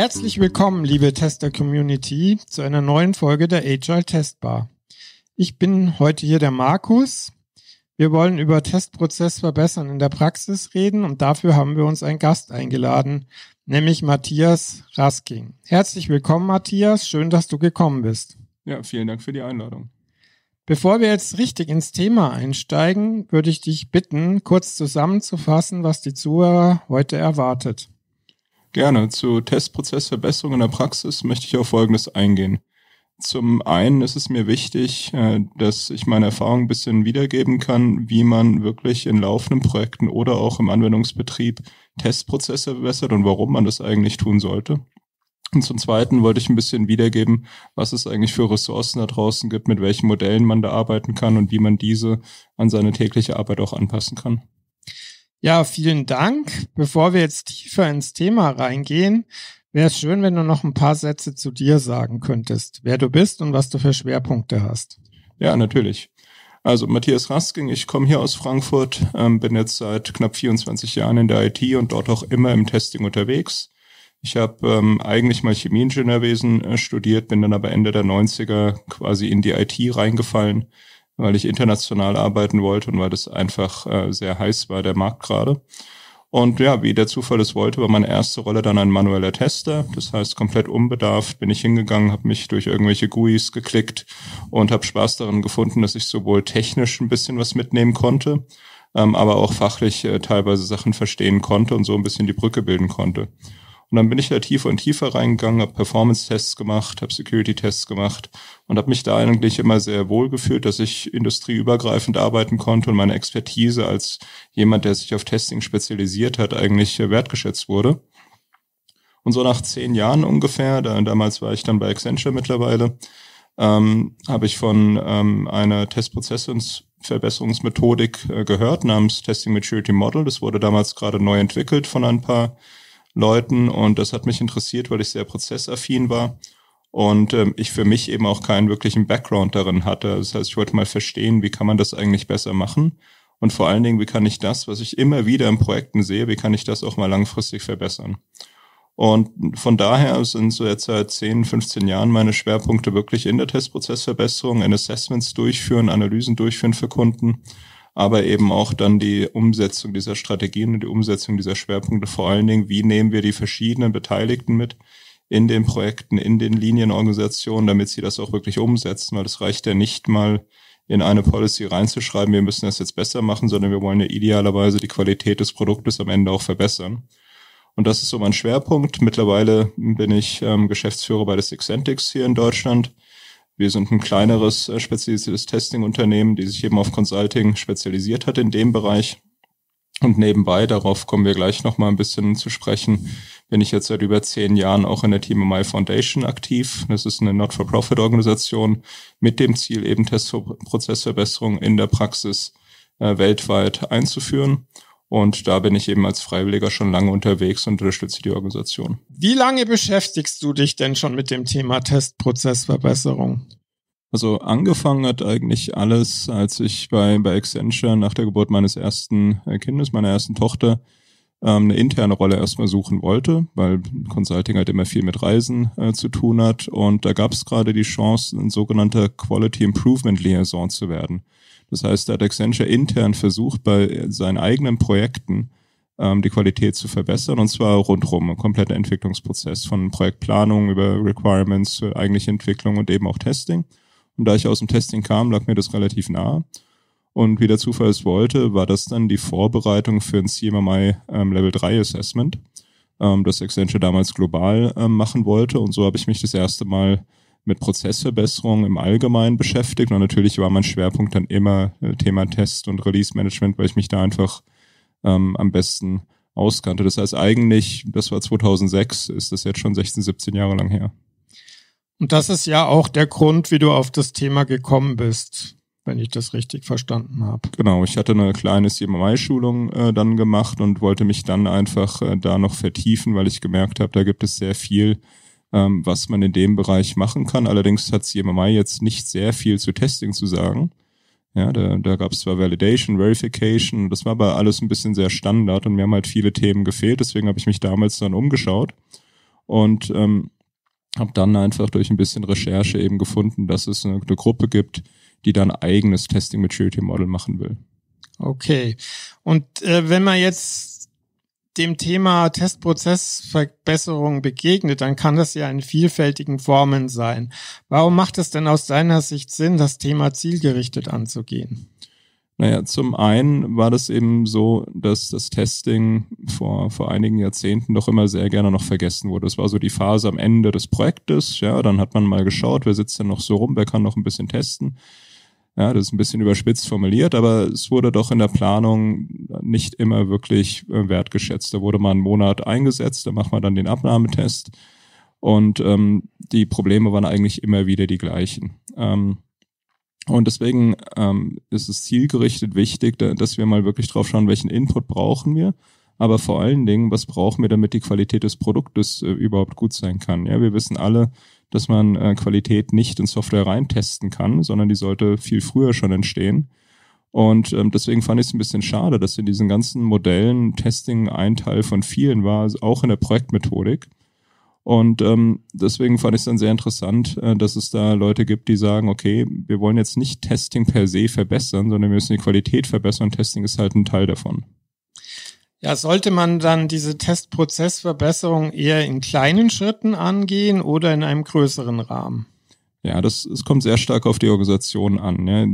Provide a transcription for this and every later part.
Herzlich willkommen, liebe Tester-Community, zu einer neuen Folge der Agile Testbar. Ich bin heute hier der Markus. Wir wollen über Testprozess verbessern in der Praxis reden und dafür haben wir uns einen Gast eingeladen, nämlich Matthias Rasking. Herzlich willkommen, Matthias. Schön, dass du gekommen bist. Ja, vielen Dank für die Einladung. Bevor wir jetzt richtig ins Thema einsteigen, würde ich dich bitten, kurz zusammenzufassen, was die Zuhörer heute erwartet. Gerne. Zu Testprozessverbesserung in der Praxis möchte ich auf Folgendes eingehen. Zum einen ist es mir wichtig, äh, dass ich meine Erfahrung ein bisschen wiedergeben kann, wie man wirklich in laufenden Projekten oder auch im Anwendungsbetrieb Testprozesse verbessert und warum man das eigentlich tun sollte. Und zum Zweiten wollte ich ein bisschen wiedergeben, was es eigentlich für Ressourcen da draußen gibt, mit welchen Modellen man da arbeiten kann und wie man diese an seine tägliche Arbeit auch anpassen kann. Ja, vielen Dank. Bevor wir jetzt tiefer ins Thema reingehen, wäre es schön, wenn du noch ein paar Sätze zu dir sagen könntest, wer du bist und was du für Schwerpunkte hast. Ja, natürlich. Also Matthias Rasking, ich komme hier aus Frankfurt, ähm, bin jetzt seit knapp 24 Jahren in der IT und dort auch immer im Testing unterwegs. Ich habe ähm, eigentlich mal Chemieingenieurwesen äh, studiert, bin dann aber Ende der 90er quasi in die IT reingefallen weil ich international arbeiten wollte und weil das einfach äh, sehr heiß war, der Markt gerade. Und ja, wie der Zufall es wollte, war meine erste Rolle dann ein manueller Tester. Das heißt, komplett unbedarft bin ich hingegangen, habe mich durch irgendwelche GUIs geklickt und habe Spaß daran gefunden, dass ich sowohl technisch ein bisschen was mitnehmen konnte, ähm, aber auch fachlich äh, teilweise Sachen verstehen konnte und so ein bisschen die Brücke bilden konnte. Und dann bin ich da tiefer und tiefer reingegangen, habe Performance-Tests gemacht, habe Security-Tests gemacht und habe mich da eigentlich immer sehr wohl gefühlt, dass ich industrieübergreifend arbeiten konnte und meine Expertise als jemand, der sich auf Testing spezialisiert hat, eigentlich wertgeschätzt wurde. Und so nach zehn Jahren ungefähr, da, damals war ich dann bei Accenture mittlerweile, ähm, habe ich von ähm, einer Testprozessverbesserungsmethodik äh, gehört namens Testing Maturity Model. Das wurde damals gerade neu entwickelt von ein paar Leuten und das hat mich interessiert, weil ich sehr prozessaffin war und ähm, ich für mich eben auch keinen wirklichen Background darin hatte. Das heißt, ich wollte mal verstehen, wie kann man das eigentlich besser machen und vor allen Dingen, wie kann ich das, was ich immer wieder in Projekten sehe, wie kann ich das auch mal langfristig verbessern. Und von daher sind so jetzt seit 10, 15 Jahren meine Schwerpunkte wirklich in der Testprozessverbesserung, in Assessments durchführen, Analysen durchführen für Kunden aber eben auch dann die Umsetzung dieser Strategien und die Umsetzung dieser Schwerpunkte. Vor allen Dingen, wie nehmen wir die verschiedenen Beteiligten mit in den Projekten, in den Linienorganisationen, damit sie das auch wirklich umsetzen, weil es reicht ja nicht mal in eine Policy reinzuschreiben, wir müssen das jetzt besser machen, sondern wir wollen ja idealerweise die Qualität des Produktes am Ende auch verbessern. Und das ist so mein Schwerpunkt. Mittlerweile bin ich ähm, Geschäftsführer bei des Xentix hier in Deutschland. Wir sind ein kleineres äh, spezialisiertes Testing-Unternehmen, die sich eben auf Consulting spezialisiert hat in dem Bereich. Und nebenbei, darauf kommen wir gleich noch mal ein bisschen zu sprechen, bin ich jetzt seit über zehn Jahren auch in der Team My Foundation aktiv. Das ist eine Not-for-Profit-Organisation mit dem Ziel, eben Testprozessverbesserung in der Praxis äh, weltweit einzuführen. Und da bin ich eben als Freiwilliger schon lange unterwegs und unterstütze die Organisation. Wie lange beschäftigst du dich denn schon mit dem Thema Testprozessverbesserung? Also angefangen hat eigentlich alles, als ich bei, bei Accenture nach der Geburt meines ersten äh, Kindes, meiner ersten Tochter, ähm, eine interne Rolle erstmal suchen wollte, weil Consulting halt immer viel mit Reisen äh, zu tun hat. Und da gab es gerade die Chance, ein sogenannter Quality Improvement Liaison zu werden. Das heißt, da hat Accenture intern versucht, bei seinen eigenen Projekten ähm, die Qualität zu verbessern und zwar rundherum, ein kompletter Entwicklungsprozess von Projektplanung über Requirements, eigentliche Entwicklung und eben auch Testing. Und da ich aus dem Testing kam, lag mir das relativ nah. Und wie der Zufall es wollte, war das dann die Vorbereitung für ein CMMI ähm, Level 3 Assessment, ähm, das Accenture damals global ähm, machen wollte. Und so habe ich mich das erste Mal mit Prozessverbesserungen im Allgemeinen beschäftigt. Und natürlich war mein Schwerpunkt dann immer äh, Thema Test und Release Management, weil ich mich da einfach ähm, am besten auskannte. Das heißt eigentlich, das war 2006, ist das jetzt schon 16, 17 Jahre lang her. Und das ist ja auch der Grund, wie du auf das Thema gekommen bist, wenn ich das richtig verstanden habe. Genau, ich hatte eine kleine CMI-Schulung äh, dann gemacht und wollte mich dann einfach äh, da noch vertiefen, weil ich gemerkt habe, da gibt es sehr viel, ähm, was man in dem Bereich machen kann. Allerdings hat CMMI jetzt nicht sehr viel zu Testing zu sagen. Ja, da, da gab es zwar Validation, Verification, das war aber alles ein bisschen sehr Standard und mir haben halt viele Themen gefehlt, deswegen habe ich mich damals dann umgeschaut und ähm, habe dann einfach durch ein bisschen Recherche eben gefunden, dass es eine, eine Gruppe gibt, die dann eigenes Testing Maturity Model machen will. Okay. Und äh, wenn man jetzt dem Thema Testprozessverbesserung begegnet, dann kann das ja in vielfältigen Formen sein. Warum macht es denn aus deiner Sicht Sinn, das Thema zielgerichtet anzugehen? Naja, zum einen war das eben so, dass das Testing vor, vor einigen Jahrzehnten doch immer sehr gerne noch vergessen wurde. Das war so die Phase am Ende des Projektes, ja, dann hat man mal geschaut, wer sitzt denn noch so rum, wer kann noch ein bisschen testen. Ja, das ist ein bisschen überspitzt formuliert, aber es wurde doch in der Planung nicht immer wirklich äh, wertgeschätzt. Da wurde mal einen Monat eingesetzt, da macht man dann den Abnahmetest und ähm, die Probleme waren eigentlich immer wieder die gleichen. Ähm, und deswegen ähm, ist es zielgerichtet wichtig, da, dass wir mal wirklich drauf schauen, welchen Input brauchen wir, aber vor allen Dingen, was brauchen wir, damit die Qualität des Produktes äh, überhaupt gut sein kann. Ja, wir wissen alle, dass man äh, Qualität nicht in Software reintesten kann, sondern die sollte viel früher schon entstehen. Und ähm, deswegen fand ich es ein bisschen schade, dass in diesen ganzen Modellen Testing ein Teil von vielen war, auch in der Projektmethodik. Und ähm, deswegen fand ich es dann sehr interessant, äh, dass es da Leute gibt, die sagen, okay, wir wollen jetzt nicht Testing per se verbessern, sondern wir müssen die Qualität verbessern. Testing ist halt ein Teil davon. Ja, sollte man dann diese Testprozessverbesserung eher in kleinen Schritten angehen oder in einem größeren Rahmen? Ja, das, es kommt sehr stark auf die Organisation an. Ja.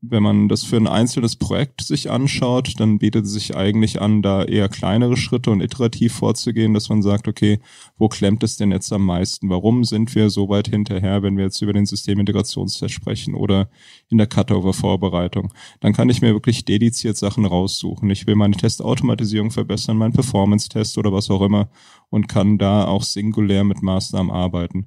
Wenn man das für ein einzelnes Projekt sich anschaut, dann bietet es sich eigentlich an, da eher kleinere Schritte und iterativ vorzugehen, dass man sagt, okay, wo klemmt es denn jetzt am meisten? Warum sind wir so weit hinterher, wenn wir jetzt über den Systemintegrationstest sprechen oder in der Cutover-Vorbereitung? Dann kann ich mir wirklich dediziert Sachen raussuchen. Ich will meine Testautomatisierung verbessern, meinen Performance-Test oder was auch immer und kann da auch singulär mit Maßnahmen arbeiten.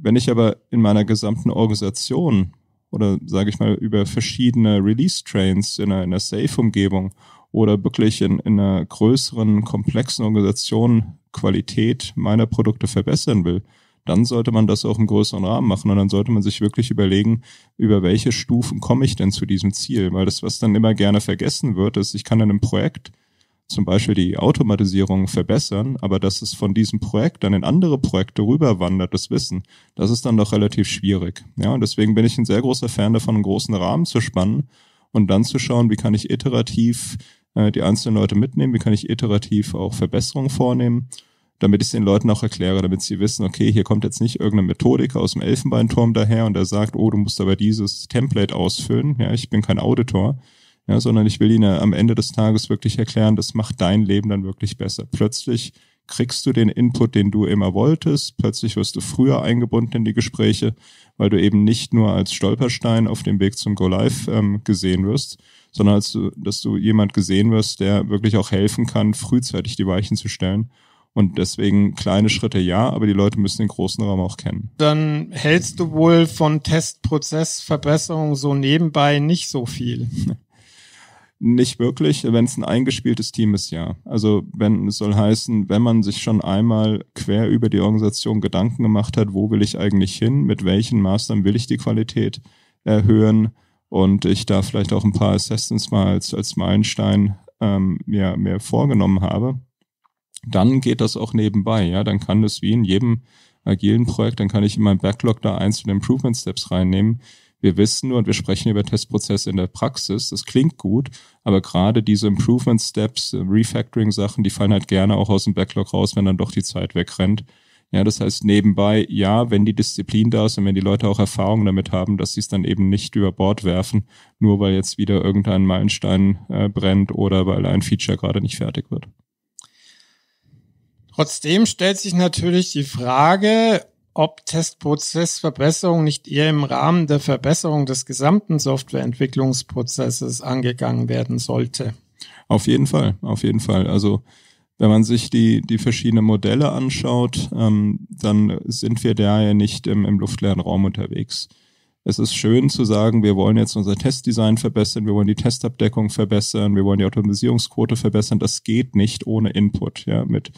Wenn ich aber in meiner gesamten Organisation oder sage ich mal über verschiedene Release-Trains in einer, in einer Safe-Umgebung oder wirklich in, in einer größeren, komplexen Organisation Qualität meiner Produkte verbessern will, dann sollte man das auch im größeren Rahmen machen und dann sollte man sich wirklich überlegen, über welche Stufen komme ich denn zu diesem Ziel, weil das, was dann immer gerne vergessen wird, ist, ich kann in einem Projekt zum Beispiel die Automatisierung verbessern, aber dass es von diesem Projekt dann in andere Projekte rüberwandert, das Wissen, das ist dann doch relativ schwierig. Ja, und deswegen bin ich ein sehr großer Fan davon, einen großen Rahmen zu spannen und dann zu schauen, wie kann ich iterativ äh, die einzelnen Leute mitnehmen, wie kann ich iterativ auch Verbesserungen vornehmen, damit ich es den Leuten auch erkläre, damit sie wissen, okay, hier kommt jetzt nicht irgendeine Methodik aus dem Elfenbeinturm daher und der sagt, oh, du musst aber dieses Template ausfüllen. Ja, ich bin kein Auditor ja, sondern ich will ihnen am Ende des Tages wirklich erklären, das macht dein Leben dann wirklich besser. Plötzlich kriegst du den Input, den du immer wolltest. Plötzlich wirst du früher eingebunden in die Gespräche, weil du eben nicht nur als Stolperstein auf dem Weg zum Go Live ähm, gesehen wirst, sondern als du, dass du jemand gesehen wirst, der wirklich auch helfen kann, frühzeitig die Weichen zu stellen. Und deswegen kleine Schritte ja, aber die Leute müssen den großen Raum auch kennen. Dann hältst du wohl von Testprozessverbesserung so nebenbei nicht so viel. Nicht wirklich, wenn es ein eingespieltes Team ist, ja. Also wenn es soll heißen, wenn man sich schon einmal quer über die Organisation Gedanken gemacht hat, wo will ich eigentlich hin, mit welchen Maßnahmen will ich die Qualität erhöhen und ich da vielleicht auch ein paar Assessments mal als, als Meilenstein ähm, mir, mir vorgenommen habe, dann geht das auch nebenbei, ja. Dann kann das wie in jedem agilen Projekt, dann kann ich in meinem Backlog da einzelne Improvement Steps reinnehmen wir wissen nur und wir sprechen über Testprozesse in der Praxis. Das klingt gut, aber gerade diese Improvement Steps, Refactoring Sachen, die fallen halt gerne auch aus dem Backlog raus, wenn dann doch die Zeit wegrennt. Ja, das heißt nebenbei, ja, wenn die Disziplin da ist und wenn die Leute auch Erfahrung damit haben, dass sie es dann eben nicht über Bord werfen, nur weil jetzt wieder irgendein Meilenstein äh, brennt oder weil ein Feature gerade nicht fertig wird. Trotzdem stellt sich natürlich die Frage, ob Testprozessverbesserung nicht eher im Rahmen der Verbesserung des gesamten Softwareentwicklungsprozesses angegangen werden sollte. Auf jeden Fall, auf jeden Fall. Also wenn man sich die, die verschiedenen Modelle anschaut, ähm, dann sind wir da ja nicht im, im luftleeren Raum unterwegs. Es ist schön zu sagen, wir wollen jetzt unser Testdesign verbessern, wir wollen die Testabdeckung verbessern, wir wollen die Automatisierungsquote verbessern. Das geht nicht ohne Input. Ja, mit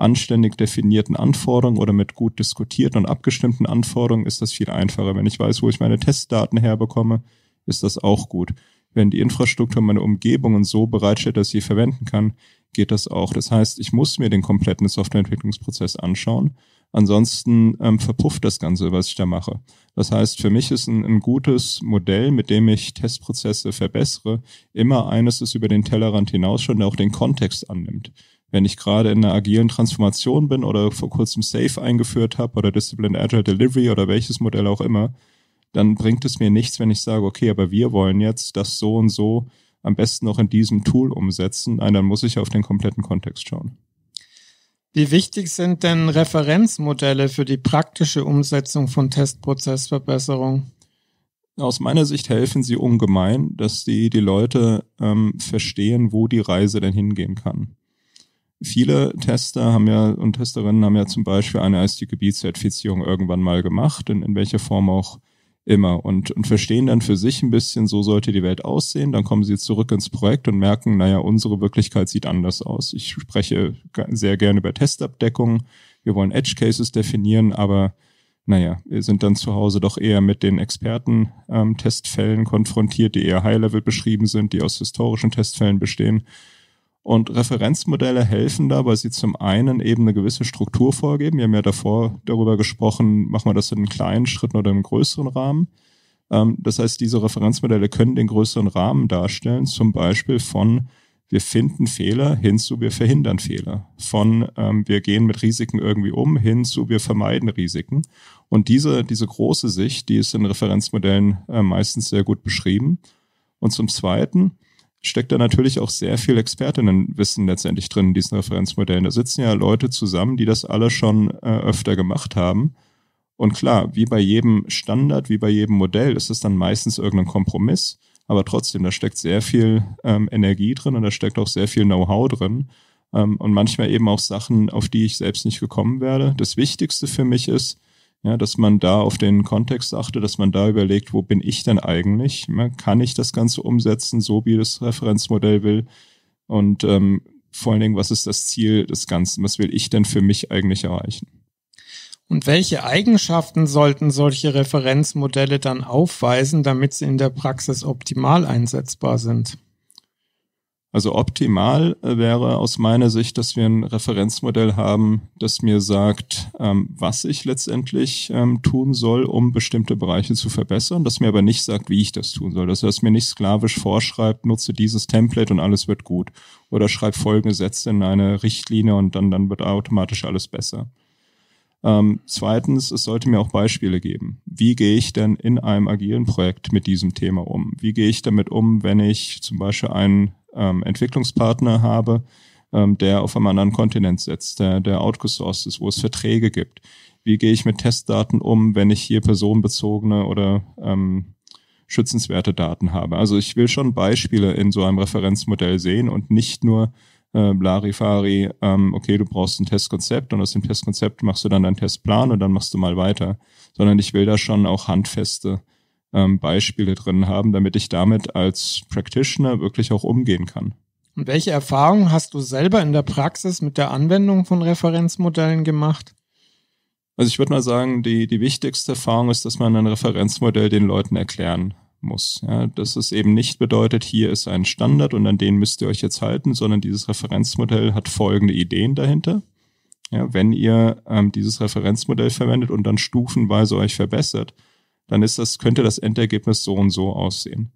anständig definierten Anforderungen oder mit gut diskutierten und abgestimmten Anforderungen ist das viel einfacher. Wenn ich weiß, wo ich meine Testdaten herbekomme, ist das auch gut. Wenn die Infrastruktur meine Umgebungen so bereitstellt, dass ich sie verwenden kann, geht das auch. Das heißt, ich muss mir den kompletten Softwareentwicklungsprozess anschauen. Ansonsten ähm, verpufft das Ganze, was ich da mache. Das heißt, für mich ist ein, ein gutes Modell, mit dem ich Testprozesse verbessere, immer eines, das über den Tellerrand hinausschaut und auch den Kontext annimmt. Wenn ich gerade in einer agilen Transformation bin oder vor kurzem Safe eingeführt habe oder Discipline Agile Delivery oder welches Modell auch immer, dann bringt es mir nichts, wenn ich sage, okay, aber wir wollen jetzt das so und so am besten noch in diesem Tool umsetzen. Nein, dann muss ich auf den kompletten Kontext schauen. Wie wichtig sind denn Referenzmodelle für die praktische Umsetzung von Testprozessverbesserung? Aus meiner Sicht helfen sie ungemein, dass die, die Leute ähm, verstehen, wo die Reise denn hingehen kann. Viele Tester haben ja und Testerinnen haben ja zum Beispiel eine ISTQB-Zertifizierung irgendwann mal gemacht, in, in welcher Form auch immer und, und verstehen dann für sich ein bisschen, so sollte die Welt aussehen. Dann kommen sie zurück ins Projekt und merken, naja, unsere Wirklichkeit sieht anders aus. Ich spreche sehr gerne über Testabdeckung. Wir wollen Edge Cases definieren, aber naja, wir sind dann zu Hause doch eher mit den Experten-Testfällen ähm, konfrontiert, die eher High-Level beschrieben sind, die aus historischen Testfällen bestehen. Und Referenzmodelle helfen da, weil sie zum einen eben eine gewisse Struktur vorgeben. Wir haben ja davor darüber gesprochen, machen wir das in kleinen Schritten oder im größeren Rahmen. Ähm, das heißt, diese Referenzmodelle können den größeren Rahmen darstellen, zum Beispiel von wir finden Fehler hin zu wir verhindern Fehler, von ähm, wir gehen mit Risiken irgendwie um hin zu wir vermeiden Risiken. Und diese, diese große Sicht, die ist in Referenzmodellen äh, meistens sehr gut beschrieben. Und zum Zweiten, steckt da natürlich auch sehr viel Expertinnenwissen letztendlich drin in diesen Referenzmodellen. Da sitzen ja Leute zusammen, die das alle schon äh, öfter gemacht haben. Und klar, wie bei jedem Standard, wie bei jedem Modell, ist es dann meistens irgendein Kompromiss. Aber trotzdem, da steckt sehr viel ähm, Energie drin und da steckt auch sehr viel Know-how drin. Ähm, und manchmal eben auch Sachen, auf die ich selbst nicht gekommen werde. Das Wichtigste für mich ist, ja, dass man da auf den Kontext achtet, dass man da überlegt, wo bin ich denn eigentlich? Kann ich das Ganze umsetzen, so wie das Referenzmodell will? Und ähm, vor allen Dingen, was ist das Ziel des Ganzen? Was will ich denn für mich eigentlich erreichen? Und welche Eigenschaften sollten solche Referenzmodelle dann aufweisen, damit sie in der Praxis optimal einsetzbar sind? Also optimal äh, wäre aus meiner Sicht, dass wir ein Referenzmodell haben, das mir sagt, ähm, was ich letztendlich ähm, tun soll, um bestimmte Bereiche zu verbessern, das mir aber nicht sagt, wie ich das tun soll. Das heißt, mir nicht sklavisch vorschreibt, nutze dieses Template und alles wird gut. Oder schreib folgende Sätze in eine Richtlinie und dann, dann wird automatisch alles besser. Ähm, zweitens, es sollte mir auch Beispiele geben. Wie gehe ich denn in einem agilen Projekt mit diesem Thema um? Wie gehe ich damit um, wenn ich zum Beispiel einen ähm, Entwicklungspartner habe, ähm, der auf einem anderen Kontinent sitzt, der, der outgesourced ist, wo es Verträge gibt. Wie gehe ich mit Testdaten um, wenn ich hier personenbezogene oder ähm, schützenswerte Daten habe? Also ich will schon Beispiele in so einem Referenzmodell sehen und nicht nur äh, Larifari, ähm, okay, du brauchst ein Testkonzept und aus dem Testkonzept machst du dann deinen Testplan und dann machst du mal weiter, sondern ich will da schon auch handfeste ähm, Beispiele drin haben, damit ich damit als Practitioner wirklich auch umgehen kann. Und welche Erfahrungen hast du selber in der Praxis mit der Anwendung von Referenzmodellen gemacht? Also ich würde mal sagen, die, die wichtigste Erfahrung ist, dass man ein Referenzmodell den Leuten erklären muss. Ja, dass es eben nicht bedeutet, hier ist ein Standard und an den müsst ihr euch jetzt halten, sondern dieses Referenzmodell hat folgende Ideen dahinter. Ja, wenn ihr ähm, dieses Referenzmodell verwendet und dann stufenweise euch verbessert, dann ist das, könnte das Endergebnis so und so aussehen.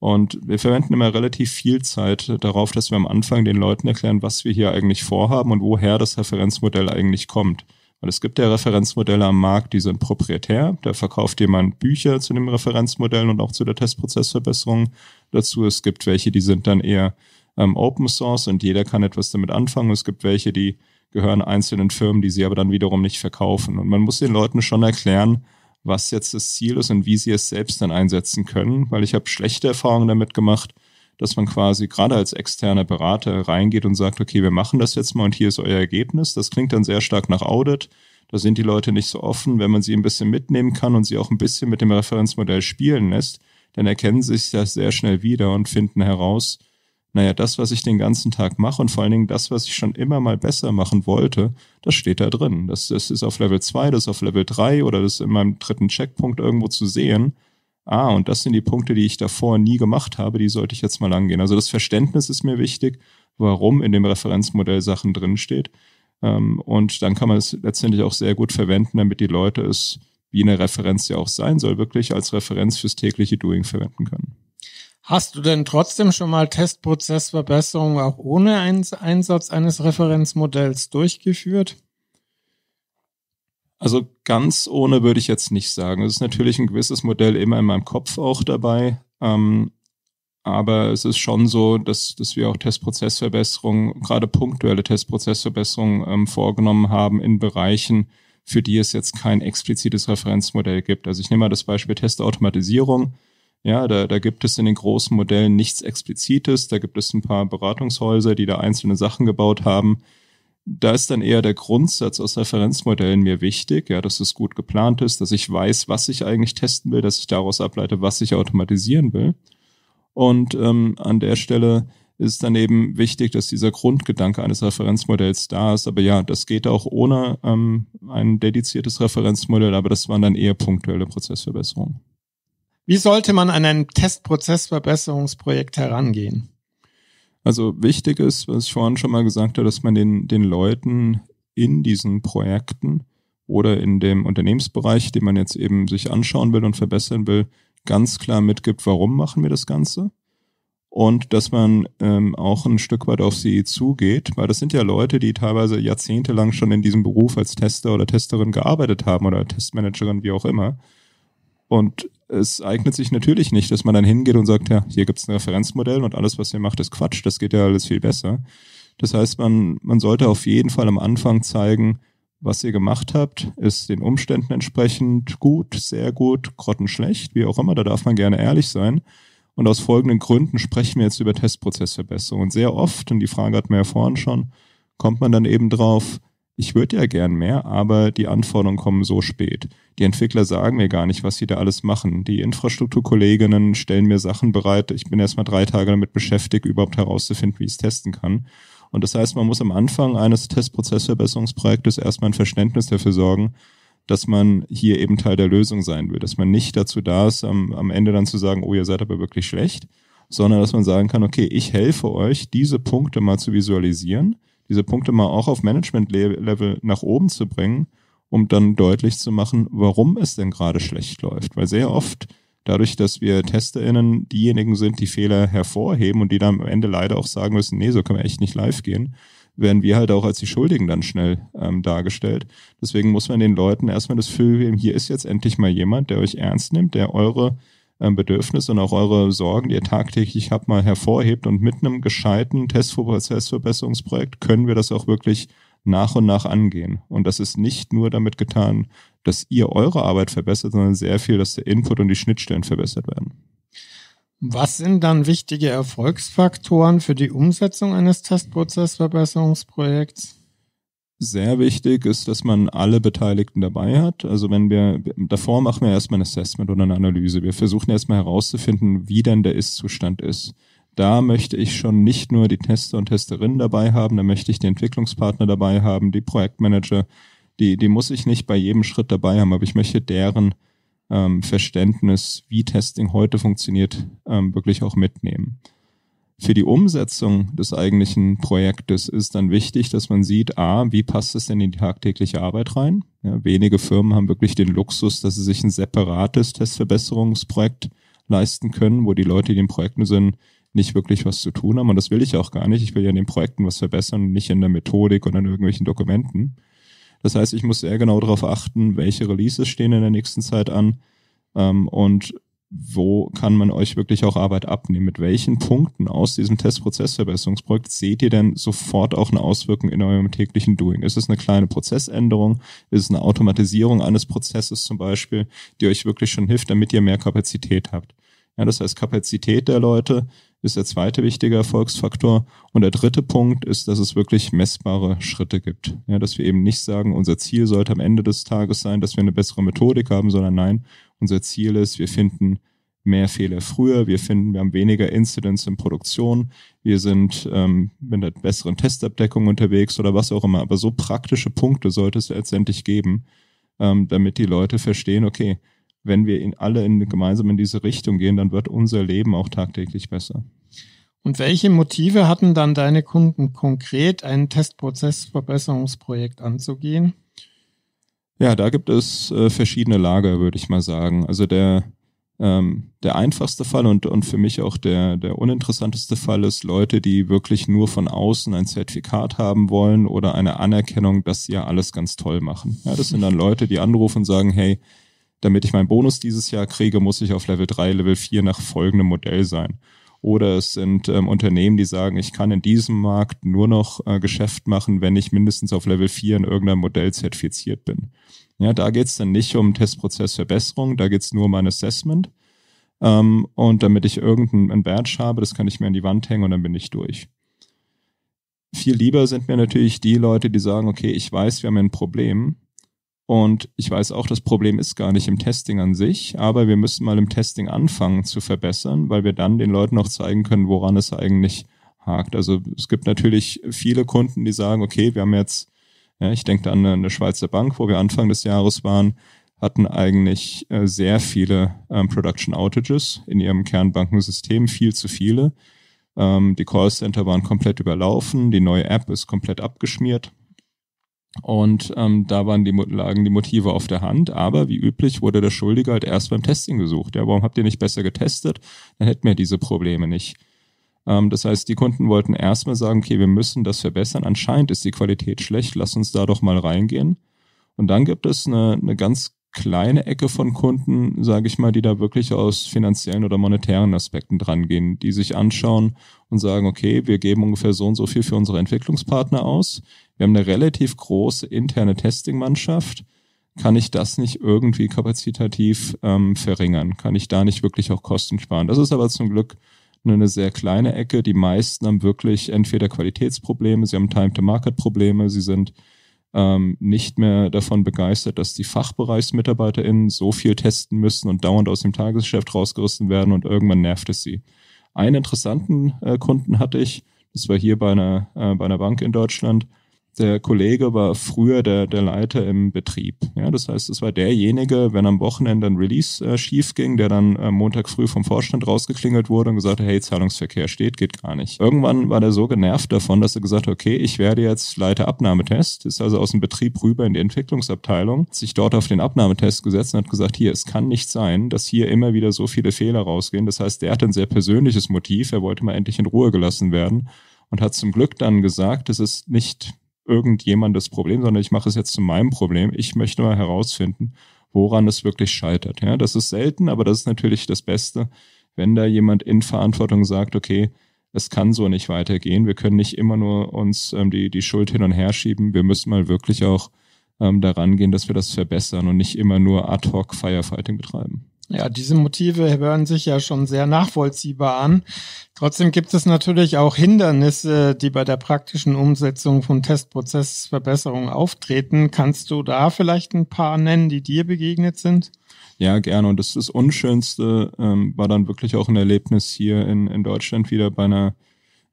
Und wir verwenden immer relativ viel Zeit darauf, dass wir am Anfang den Leuten erklären, was wir hier eigentlich vorhaben und woher das Referenzmodell eigentlich kommt. Weil es gibt ja Referenzmodelle am Markt, die sind proprietär. Da verkauft jemand Bücher zu dem Referenzmodell und auch zu der Testprozessverbesserung dazu. Es gibt welche, die sind dann eher ähm, Open Source und jeder kann etwas damit anfangen. Es gibt welche, die gehören einzelnen Firmen, die sie aber dann wiederum nicht verkaufen. Und man muss den Leuten schon erklären, was jetzt das Ziel ist und wie sie es selbst dann einsetzen können, weil ich habe schlechte Erfahrungen damit gemacht, dass man quasi gerade als externer Berater reingeht und sagt, okay, wir machen das jetzt mal und hier ist euer Ergebnis. Das klingt dann sehr stark nach Audit. Da sind die Leute nicht so offen. Wenn man sie ein bisschen mitnehmen kann und sie auch ein bisschen mit dem Referenzmodell spielen lässt, dann erkennen sie sich das sehr schnell wieder und finden heraus, naja, das, was ich den ganzen Tag mache und vor allen Dingen das, was ich schon immer mal besser machen wollte, das steht da drin. Das, das ist auf Level 2, das ist auf Level 3 oder das ist in meinem dritten Checkpunkt irgendwo zu sehen. ah, und das sind die Punkte, die ich davor nie gemacht habe, die sollte ich jetzt mal angehen. Also das Verständnis ist mir wichtig, warum in dem Referenzmodell Sachen drinsteht. Ähm, und dann kann man es letztendlich auch sehr gut verwenden, damit die Leute es, wie eine Referenz ja auch sein soll, wirklich als Referenz fürs tägliche Doing verwenden können. Hast du denn trotzdem schon mal Testprozessverbesserungen auch ohne Einsatz eines Referenzmodells durchgeführt? Also ganz ohne würde ich jetzt nicht sagen. Es ist natürlich ein gewisses Modell immer in meinem Kopf auch dabei. Ähm, aber es ist schon so, dass, dass wir auch Testprozessverbesserungen, gerade punktuelle Testprozessverbesserungen ähm, vorgenommen haben in Bereichen, für die es jetzt kein explizites Referenzmodell gibt. Also ich nehme mal das Beispiel Testautomatisierung. Ja, da, da gibt es in den großen Modellen nichts Explizites. Da gibt es ein paar Beratungshäuser, die da einzelne Sachen gebaut haben da ist dann eher der Grundsatz aus Referenzmodellen mir wichtig, ja, dass es gut geplant ist, dass ich weiß, was ich eigentlich testen will, dass ich daraus ableite, was ich automatisieren will. Und ähm, an der Stelle ist dann eben wichtig, dass dieser Grundgedanke eines Referenzmodells da ist. Aber ja, das geht auch ohne ähm, ein dediziertes Referenzmodell, aber das waren dann eher punktuelle Prozessverbesserungen. Wie sollte man an ein Testprozessverbesserungsprojekt herangehen? Also wichtig ist, was ich vorhin schon mal gesagt habe, dass man den, den Leuten in diesen Projekten oder in dem Unternehmensbereich, den man jetzt eben sich anschauen will und verbessern will, ganz klar mitgibt, warum machen wir das Ganze. Und dass man ähm, auch ein Stück weit auf sie zugeht, weil das sind ja Leute, die teilweise jahrzehntelang schon in diesem Beruf als Tester oder Testerin gearbeitet haben oder Testmanagerin, wie auch immer. Und es eignet sich natürlich nicht, dass man dann hingeht und sagt, ja, hier gibt es ein Referenzmodell und alles, was ihr macht, ist Quatsch, das geht ja alles viel besser. Das heißt, man, man sollte auf jeden Fall am Anfang zeigen, was ihr gemacht habt, ist den Umständen entsprechend gut, sehr gut, grottenschlecht, wie auch immer, da darf man gerne ehrlich sein. Und aus folgenden Gründen sprechen wir jetzt über Testprozessverbesserung. Und sehr oft, und die Frage hatten wir ja vorhin schon, kommt man dann eben drauf, ich würde ja gern mehr, aber die Anforderungen kommen so spät. Die Entwickler sagen mir gar nicht, was sie da alles machen. Die Infrastrukturkolleginnen stellen mir Sachen bereit. Ich bin erstmal drei Tage damit beschäftigt, überhaupt herauszufinden, wie ich es testen kann. Und das heißt, man muss am Anfang eines Testprozessverbesserungsprojektes erstmal ein Verständnis dafür sorgen, dass man hier eben Teil der Lösung sein will. Dass man nicht dazu da ist, am, am Ende dann zu sagen, oh, ihr seid aber wirklich schlecht, sondern dass man sagen kann, okay, ich helfe euch, diese Punkte mal zu visualisieren diese Punkte mal auch auf Management-Level nach oben zu bringen, um dann deutlich zu machen, warum es denn gerade schlecht läuft. Weil sehr oft dadurch, dass wir TesterInnen diejenigen sind, die Fehler hervorheben und die dann am Ende leider auch sagen müssen, nee, so können wir echt nicht live gehen, werden wir halt auch als die Schuldigen dann schnell ähm, dargestellt. Deswegen muss man den Leuten erstmal das Gefühl geben, hier ist jetzt endlich mal jemand, der euch ernst nimmt, der eure Bedürfnisse und auch eure Sorgen, die ihr tagtäglich habt, mal hervorhebt und mit einem gescheiten Testprozessverbesserungsprojekt können wir das auch wirklich nach und nach angehen. Und das ist nicht nur damit getan, dass ihr eure Arbeit verbessert, sondern sehr viel, dass der Input und die Schnittstellen verbessert werden. Was sind dann wichtige Erfolgsfaktoren für die Umsetzung eines Testprozessverbesserungsprojekts? Sehr wichtig ist, dass man alle Beteiligten dabei hat. Also wenn wir, davor machen wir erstmal ein Assessment oder eine Analyse. Wir versuchen erstmal herauszufinden, wie denn der Ist-Zustand ist. Da möchte ich schon nicht nur die Tester und Testerinnen dabei haben, da möchte ich die Entwicklungspartner dabei haben, die Projektmanager. Die, die muss ich nicht bei jedem Schritt dabei haben, aber ich möchte deren ähm, Verständnis, wie Testing heute funktioniert, ähm, wirklich auch mitnehmen. Für die Umsetzung des eigentlichen Projektes ist dann wichtig, dass man sieht, a, wie passt es denn in die tagtägliche Arbeit rein? Ja, wenige Firmen haben wirklich den Luxus, dass sie sich ein separates Testverbesserungsprojekt leisten können, wo die Leute, die in Projekten sind, nicht wirklich was zu tun haben. Und das will ich auch gar nicht. Ich will ja in den Projekten was verbessern, nicht in der Methodik oder in irgendwelchen Dokumenten. Das heißt, ich muss sehr genau darauf achten, welche Releases stehen in der nächsten Zeit an ähm, und wo kann man euch wirklich auch Arbeit abnehmen? Mit welchen Punkten aus diesem Testprozessverbesserungsprojekt seht ihr denn sofort auch eine Auswirkung in eurem täglichen Doing? Ist es eine kleine Prozessänderung? Ist es eine Automatisierung eines Prozesses zum Beispiel, die euch wirklich schon hilft, damit ihr mehr Kapazität habt? Ja, das heißt, Kapazität der Leute ist der zweite wichtige Erfolgsfaktor. Und der dritte Punkt ist, dass es wirklich messbare Schritte gibt. Ja, dass wir eben nicht sagen, unser Ziel sollte am Ende des Tages sein, dass wir eine bessere Methodik haben, sondern nein, unser Ziel ist, wir finden mehr Fehler früher, wir finden, wir haben weniger Incidents in Produktion, wir sind ähm, mit einer besseren Testabdeckung unterwegs oder was auch immer. Aber so praktische Punkte sollte es letztendlich geben, ähm, damit die Leute verstehen, okay, wenn wir in alle in, gemeinsam in diese Richtung gehen, dann wird unser Leben auch tagtäglich besser. Und welche Motive hatten dann deine Kunden konkret, ein Testprozessverbesserungsprojekt anzugehen? Ja, da gibt es äh, verschiedene Lager, würde ich mal sagen. Also der, ähm, der einfachste Fall und, und für mich auch der, der uninteressanteste Fall ist Leute, die wirklich nur von außen ein Zertifikat haben wollen oder eine Anerkennung, dass sie ja alles ganz toll machen. Ja, das sind dann Leute, die anrufen und sagen, hey, damit ich meinen Bonus dieses Jahr kriege, muss ich auf Level 3, Level 4 nach folgendem Modell sein. Oder es sind ähm, Unternehmen, die sagen, ich kann in diesem Markt nur noch äh, Geschäft machen, wenn ich mindestens auf Level 4 in irgendeinem Modell zertifiziert bin. Ja, da geht es dann nicht um Testprozessverbesserung, da geht es nur um ein Assessment. Ähm, und damit ich irgendein Badge habe, das kann ich mir an die Wand hängen und dann bin ich durch. Viel lieber sind mir natürlich die Leute, die sagen, okay, ich weiß, wir haben ein Problem, und ich weiß auch, das Problem ist gar nicht im Testing an sich, aber wir müssen mal im Testing anfangen zu verbessern, weil wir dann den Leuten auch zeigen können, woran es eigentlich hakt. Also es gibt natürlich viele Kunden, die sagen, okay, wir haben jetzt, ja, ich denke an eine, Schweizer Bank, wo wir Anfang des Jahres waren, hatten eigentlich äh, sehr viele ähm, Production Outages in ihrem Kernbankensystem, viel zu viele. Ähm, die Callcenter waren komplett überlaufen, die neue App ist komplett abgeschmiert. Und ähm, da waren die, lagen die Motive auf der Hand, aber wie üblich wurde der Schuldige halt erst beim Testing gesucht. Ja, warum habt ihr nicht besser getestet? Dann hätten wir diese Probleme nicht. Ähm, das heißt, die Kunden wollten erstmal sagen, okay, wir müssen das verbessern. Anscheinend ist die Qualität schlecht, lass uns da doch mal reingehen. Und dann gibt es eine, eine ganz kleine Ecke von Kunden, sage ich mal, die da wirklich aus finanziellen oder monetären Aspekten drangehen, die sich anschauen und sagen, okay, wir geben ungefähr so und so viel für unsere Entwicklungspartner aus. Wir haben eine relativ große interne Testing-Mannschaft. Kann ich das nicht irgendwie kapazitativ ähm, verringern? Kann ich da nicht wirklich auch Kosten sparen? Das ist aber zum Glück nur eine sehr kleine Ecke. Die meisten haben wirklich entweder Qualitätsprobleme, sie haben Time-to-Market-Probleme, sie sind ähm, nicht mehr davon begeistert, dass die FachbereichsmitarbeiterInnen so viel testen müssen und dauernd aus dem Tagesgeschäft rausgerissen werden und irgendwann nervt es sie. Einen interessanten äh, Kunden hatte ich, das war hier bei einer, äh, bei einer Bank in Deutschland, der Kollege war früher der, der Leiter im Betrieb. Ja, das heißt, es war derjenige, wenn am Wochenende ein Release äh, schief ging, der dann äh, Montag früh vom Vorstand rausgeklingelt wurde und gesagt hat, hey, Zahlungsverkehr steht, geht gar nicht. Irgendwann war der so genervt davon, dass er gesagt hat, okay, ich werde jetzt Leiter Abnahmetest, ist also aus dem Betrieb rüber in die Entwicklungsabteilung, sich dort auf den Abnahmetest gesetzt und hat gesagt, hier, es kann nicht sein, dass hier immer wieder so viele Fehler rausgehen. Das heißt, der hat ein sehr persönliches Motiv, er wollte mal endlich in Ruhe gelassen werden und hat zum Glück dann gesagt, es ist nicht irgendjemandes Problem, sondern ich mache es jetzt zu meinem Problem. Ich möchte mal herausfinden, woran es wirklich scheitert. Ja, das ist selten, aber das ist natürlich das Beste, wenn da jemand in Verantwortung sagt, okay, es kann so nicht weitergehen. Wir können nicht immer nur uns ähm, die, die Schuld hin und her schieben. Wir müssen mal wirklich auch ähm, daran gehen, dass wir das verbessern und nicht immer nur ad hoc Firefighting betreiben. Ja, diese Motive hören sich ja schon sehr nachvollziehbar an. Trotzdem gibt es natürlich auch Hindernisse, die bei der praktischen Umsetzung von Testprozessverbesserungen auftreten. Kannst du da vielleicht ein paar nennen, die dir begegnet sind? Ja, gerne. Und das, das Unschönste ähm, war dann wirklich auch ein Erlebnis hier in, in Deutschland wieder bei einer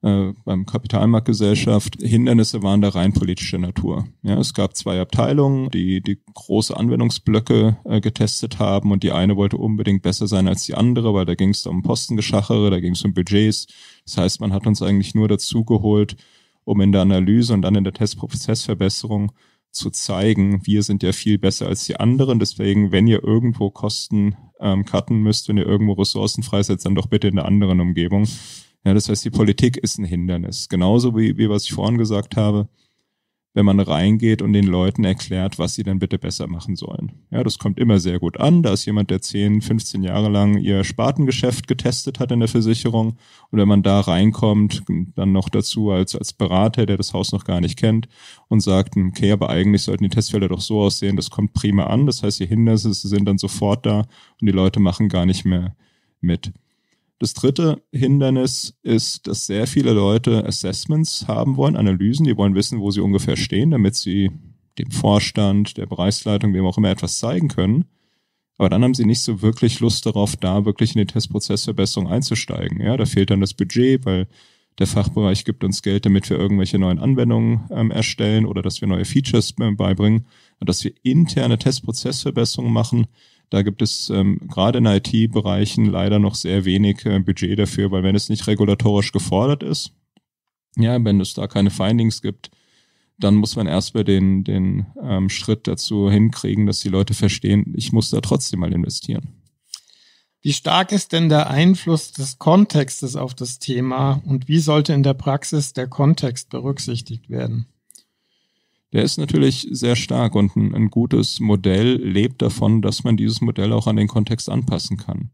äh, beim Kapitalmarktgesellschaft. Hindernisse waren da rein politischer Natur. Ja, es gab zwei Abteilungen, die die große Anwendungsblöcke äh, getestet haben und die eine wollte unbedingt besser sein als die andere, weil da ging es um Postengeschachere, da ging es um Budgets. Das heißt, man hat uns eigentlich nur dazu geholt, um in der Analyse und dann in der Testprozessverbesserung zu zeigen, wir sind ja viel besser als die anderen. Deswegen, wenn ihr irgendwo Kosten ähm, cutten müsst, wenn ihr irgendwo Ressourcen freisetzt, dann doch bitte in der anderen Umgebung. Ja, das heißt, die Politik ist ein Hindernis. Genauso wie, wie was ich vorhin gesagt habe, wenn man reingeht und den Leuten erklärt, was sie denn bitte besser machen sollen. Ja, das kommt immer sehr gut an. Da ist jemand, der 10, 15 Jahre lang ihr Spartengeschäft getestet hat in der Versicherung. Und wenn man da reinkommt, dann noch dazu als, als Berater, der das Haus noch gar nicht kennt und sagt, okay, aber eigentlich sollten die Testfelder doch so aussehen, das kommt prima an. Das heißt, die Hindernisse sind dann sofort da und die Leute machen gar nicht mehr mit. Das dritte Hindernis ist, dass sehr viele Leute Assessments haben wollen, Analysen, die wollen wissen, wo sie ungefähr stehen, damit sie dem Vorstand, der Bereichsleitung, wem auch immer etwas zeigen können. Aber dann haben sie nicht so wirklich Lust darauf, da wirklich in die Testprozessverbesserung einzusteigen. Ja, da fehlt dann das Budget, weil der Fachbereich gibt uns Geld, damit wir irgendwelche neuen Anwendungen ähm, erstellen oder dass wir neue Features äh, beibringen. Und dass wir interne Testprozessverbesserungen machen, Da gibt es ähm, gerade in IT-Bereichen leider noch sehr wenig äh, Budget dafür, weil wenn es nicht regulatorisch gefordert ist, ja, wenn es da keine Findings gibt, dann muss man erstmal den, den ähm, Schritt dazu hinkriegen, dass die Leute verstehen, ich muss da trotzdem mal investieren. Wie stark ist denn der Einfluss des Kontextes auf das Thema und wie sollte in der Praxis der Kontext berücksichtigt werden? Der ist natürlich sehr stark und ein, ein gutes Modell lebt davon, dass man dieses Modell auch an den Kontext anpassen kann.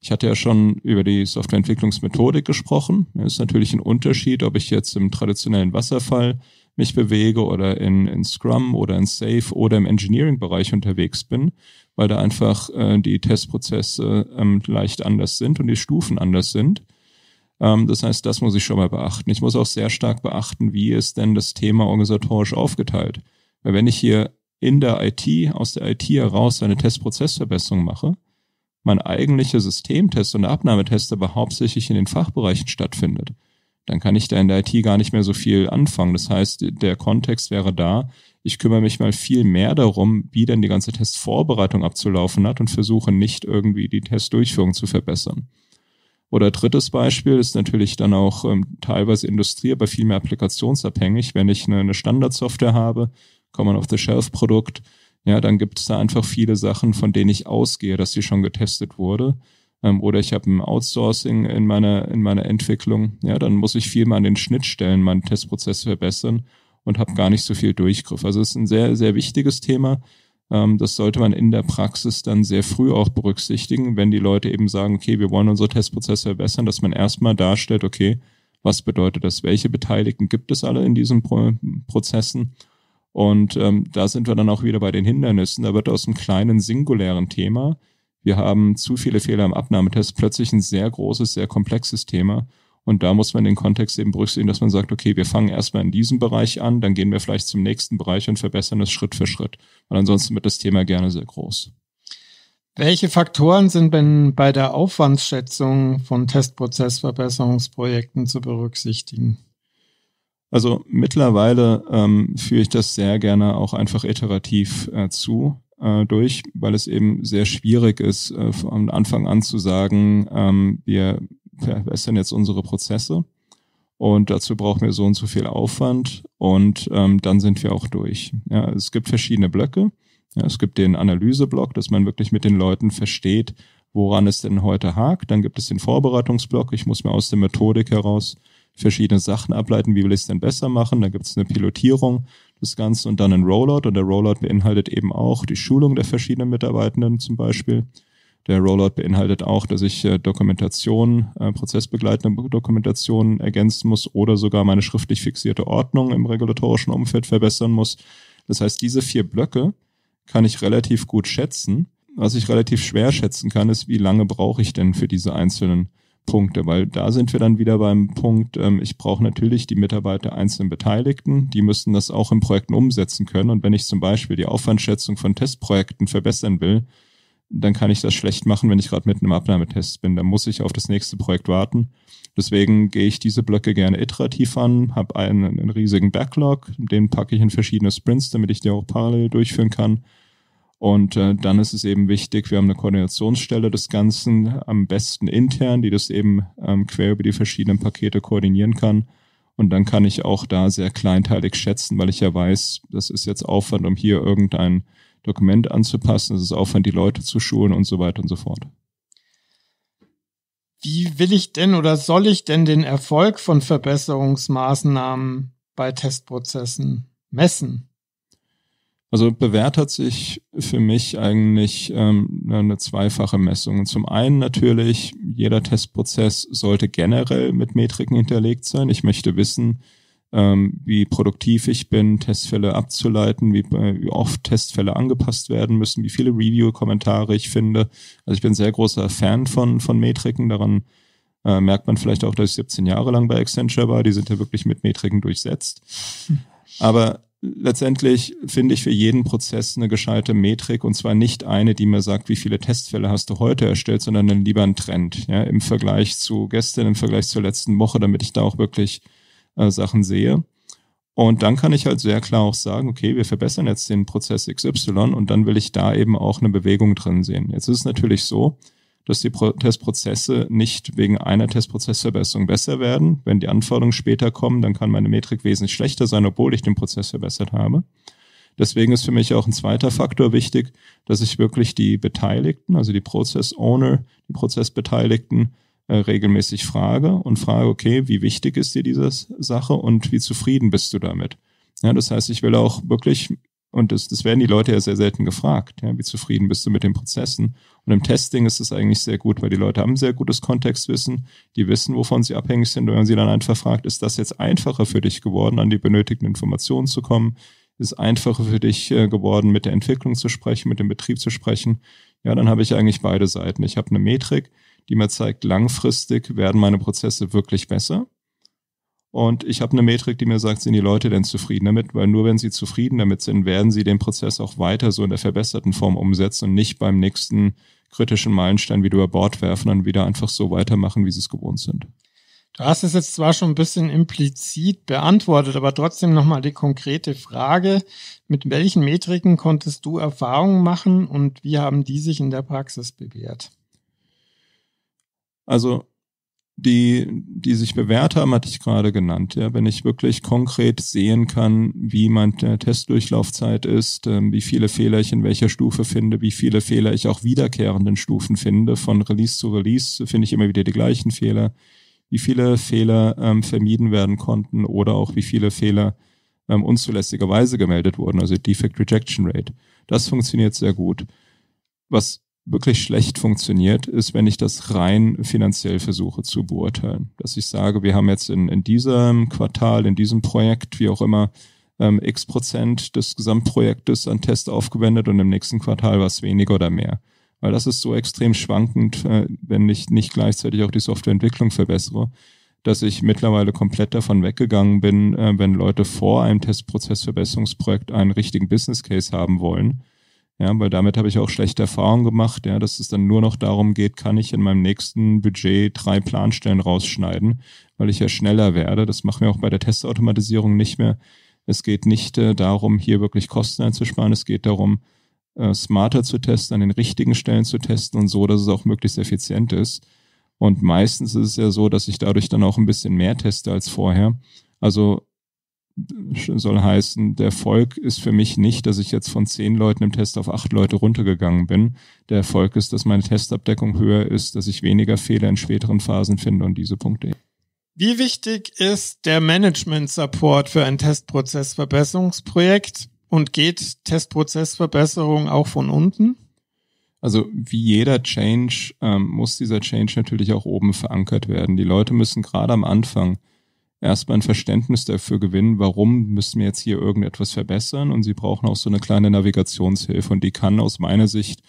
Ich hatte ja schon über die Softwareentwicklungsmethodik gesprochen. Es ist natürlich ein Unterschied, ob ich jetzt im traditionellen Wasserfall mich bewege oder in, in Scrum oder in Safe oder im Engineering-Bereich unterwegs bin, weil da einfach äh, die Testprozesse ähm, leicht anders sind und die Stufen anders sind. Ähm, das heißt, das muss ich schon mal beachten. Ich muss auch sehr stark beachten, wie ist denn das Thema organisatorisch aufgeteilt. Weil wenn ich hier in der IT, aus der IT heraus eine Testprozessverbesserung mache, mein eigentlicher Systemtest und Abnahmetest aber hauptsächlich in den Fachbereichen stattfindet, dann kann ich da in der IT gar nicht mehr so viel anfangen. Das heißt, der Kontext wäre da. Ich kümmere mich mal viel mehr darum, wie denn die ganze Testvorbereitung abzulaufen hat und versuche nicht irgendwie die Testdurchführung zu verbessern. Oder drittes Beispiel ist natürlich dann auch ähm, teilweise Industrie, aber viel mehr applikationsabhängig. Wenn ich eine, eine Standardsoftware habe, Common off-the-Shelf-Produkt, ja, dann gibt es da einfach viele Sachen, von denen ich ausgehe, dass sie schon getestet wurde. Ähm, oder ich habe ein Outsourcing in meiner, in meiner Entwicklung. Ja, dann muss ich viel mal an den Schnittstellen meinen Testprozess verbessern und habe gar nicht so viel Durchgriff. Also es ist ein sehr, sehr wichtiges Thema. Ähm, das sollte man in der Praxis dann sehr früh auch berücksichtigen, wenn die Leute eben sagen, okay, wir wollen unsere Testprozesse verbessern, dass man erstmal darstellt, okay, was bedeutet das? Welche Beteiligten gibt es alle in diesen Pro Prozessen? Und ähm, da sind wir dann auch wieder bei den Hindernissen. Da wird aus einem kleinen singulären Thema, wir haben zu viele Fehler im Abnahmetest, plötzlich ein sehr großes, sehr komplexes Thema. Und da muss man den Kontext eben berücksichtigen, dass man sagt, okay, wir fangen erstmal in diesem Bereich an, dann gehen wir vielleicht zum nächsten Bereich und verbessern es Schritt für Schritt. Weil ansonsten wird das Thema gerne sehr groß. Welche Faktoren sind denn bei der Aufwandsschätzung von Testprozessverbesserungsprojekten zu berücksichtigen? Also mittlerweile ähm, führe ich das sehr gerne auch einfach iterativ äh, zu äh, durch, weil es eben sehr schwierig ist, äh, von Anfang an zu sagen, ähm, wir verbessern jetzt unsere Prozesse und dazu brauchen wir so und so viel Aufwand und ähm, dann sind wir auch durch. Ja, es gibt verschiedene Blöcke. Ja, es gibt den Analyseblock, dass man wirklich mit den Leuten versteht, woran es denn heute hakt. Dann gibt es den Vorbereitungsblock. Ich muss mir aus der Methodik heraus verschiedene Sachen ableiten, wie will ich es denn besser machen. Da gibt es eine Pilotierung des Ganzen und dann ein Rollout. Und der Rollout beinhaltet eben auch die Schulung der verschiedenen Mitarbeitenden zum Beispiel. Der Rollout beinhaltet auch, dass ich äh, Dokumentation, äh, prozessbegleitende Dokumentation ergänzen muss oder sogar meine schriftlich fixierte Ordnung im regulatorischen Umfeld verbessern muss. Das heißt, diese vier Blöcke kann ich relativ gut schätzen. Was ich relativ schwer schätzen kann, ist, wie lange brauche ich denn für diese einzelnen Punkte, weil da sind wir dann wieder beim Punkt, ähm, ich brauche natürlich die Mitarbeiter einzelnen Beteiligten, die müssen das auch in Projekten umsetzen können. Und wenn ich zum Beispiel die Aufwandschätzung von Testprojekten verbessern will, dann kann ich das schlecht machen, wenn ich gerade mit einem Abnahmetest bin. Dann muss ich auf das nächste Projekt warten. Deswegen gehe ich diese Blöcke gerne iterativ an, habe einen, einen riesigen Backlog, den packe ich in verschiedene Sprints, damit ich die auch parallel durchführen kann und äh, dann ist es eben wichtig, wir haben eine Koordinationsstelle des Ganzen, am besten intern, die das eben ähm, quer über die verschiedenen Pakete koordinieren kann. Und dann kann ich auch da sehr kleinteilig schätzen, weil ich ja weiß, das ist jetzt Aufwand, um hier irgendein Dokument anzupassen, es ist Aufwand, die Leute zu schulen und so weiter und so fort. Wie will ich denn oder soll ich denn den Erfolg von Verbesserungsmaßnahmen bei Testprozessen messen? Also bewährt hat sich für mich eigentlich ähm, eine zweifache Messung. Zum einen natürlich, jeder Testprozess sollte generell mit Metriken hinterlegt sein. Ich möchte wissen, ähm, wie produktiv ich bin, Testfälle abzuleiten, wie, äh, wie oft Testfälle angepasst werden müssen, wie viele Review-Kommentare ich finde. Also ich bin sehr großer Fan von, von Metriken. Daran äh, merkt man vielleicht auch, dass ich 17 Jahre lang bei Accenture war. Die sind ja wirklich mit Metriken durchsetzt. Aber letztendlich finde ich für jeden Prozess eine gescheite Metrik und zwar nicht eine, die mir sagt, wie viele Testfälle hast du heute erstellt, sondern dann lieber ein Trend, ja, im Vergleich zu gestern, im Vergleich zur letzten Woche, damit ich da auch wirklich äh, Sachen sehe. Und dann kann ich halt sehr klar auch sagen, okay, wir verbessern jetzt den Prozess XY und dann will ich da eben auch eine Bewegung drin sehen. Jetzt ist es natürlich so, dass die Testprozesse nicht wegen einer Testprozessverbesserung besser werden. Wenn die Anforderungen später kommen, dann kann meine Metrik wesentlich schlechter sein, obwohl ich den Prozess verbessert habe. Deswegen ist für mich auch ein zweiter Faktor wichtig, dass ich wirklich die Beteiligten, also die Prozess-Owner, die Prozessbeteiligten äh, regelmäßig frage und frage, okay, wie wichtig ist dir diese Sache und wie zufrieden bist du damit? Ja, das heißt, ich will auch wirklich, und das, das werden die Leute ja sehr selten gefragt, ja, wie zufrieden bist du mit den Prozessen? Und im Testing ist es eigentlich sehr gut, weil die Leute haben sehr gutes Kontextwissen, die wissen, wovon sie abhängig sind. Und wenn man sie dann einfach fragt, ist das jetzt einfacher für dich geworden, an die benötigten Informationen zu kommen? Ist einfacher für dich äh, geworden, mit der Entwicklung zu sprechen, mit dem Betrieb zu sprechen? Ja, dann habe ich eigentlich beide Seiten. Ich habe eine Metrik, die mir zeigt, langfristig werden meine Prozesse wirklich besser. Und ich habe eine Metrik, die mir sagt, sind die Leute denn zufrieden damit? Weil nur wenn sie zufrieden damit sind, werden sie den Prozess auch weiter so in der verbesserten Form umsetzen und nicht beim nächsten kritischen Meilenstein wieder über Bord werfen und wieder einfach so weitermachen, wie sie es gewohnt sind. Du hast es jetzt zwar schon ein bisschen implizit beantwortet, aber trotzdem nochmal die konkrete Frage. Mit welchen Metriken konntest du Erfahrungen machen und wie haben die sich in der Praxis bewährt? Also die, die sich bewährt haben, hatte ich gerade genannt. Ja, wenn ich wirklich konkret sehen kann, wie meine Testdurchlaufzeit ist, äh, wie viele Fehler ich in welcher Stufe finde, wie viele Fehler ich auch wiederkehrenden Stufen finde, von Release zu Release finde ich immer wieder die gleichen Fehler, wie viele Fehler ähm, vermieden werden konnten oder auch wie viele Fehler ähm, unzulässigerweise gemeldet wurden, also Defect Rejection Rate. Das funktioniert sehr gut. Was wirklich schlecht funktioniert, ist, wenn ich das rein finanziell versuche zu beurteilen. Dass ich sage, wir haben jetzt in, in diesem Quartal, in diesem Projekt, wie auch immer, ähm, x Prozent des Gesamtprojektes an Test aufgewendet und im nächsten Quartal was weniger oder mehr. Weil das ist so extrem schwankend, äh, wenn ich nicht gleichzeitig auch die Softwareentwicklung verbessere, dass ich mittlerweile komplett davon weggegangen bin, äh, wenn Leute vor einem Testprozessverbesserungsprojekt einen richtigen Business Case haben wollen, ja, weil damit habe ich auch schlechte Erfahrungen gemacht, ja, dass es dann nur noch darum geht, kann ich in meinem nächsten Budget drei Planstellen rausschneiden, weil ich ja schneller werde. Das machen wir auch bei der Testautomatisierung nicht mehr. Es geht nicht äh, darum, hier wirklich Kosten einzusparen. Es geht darum, äh, smarter zu testen, an den richtigen Stellen zu testen und so, dass es auch möglichst effizient ist. Und meistens ist es ja so, dass ich dadurch dann auch ein bisschen mehr teste als vorher. Also soll heißen, der Erfolg ist für mich nicht, dass ich jetzt von zehn Leuten im Test auf acht Leute runtergegangen bin. Der Erfolg ist, dass meine Testabdeckung höher ist, dass ich weniger Fehler in späteren Phasen finde und diese Punkte. Wie wichtig ist der Management-Support für ein Testprozessverbesserungsprojekt und geht Testprozessverbesserung auch von unten? Also wie jeder Change ähm, muss dieser Change natürlich auch oben verankert werden. Die Leute müssen gerade am Anfang erstmal ein Verständnis dafür gewinnen, warum müssen wir jetzt hier irgendetwas verbessern und sie brauchen auch so eine kleine Navigationshilfe und die kann aus meiner Sicht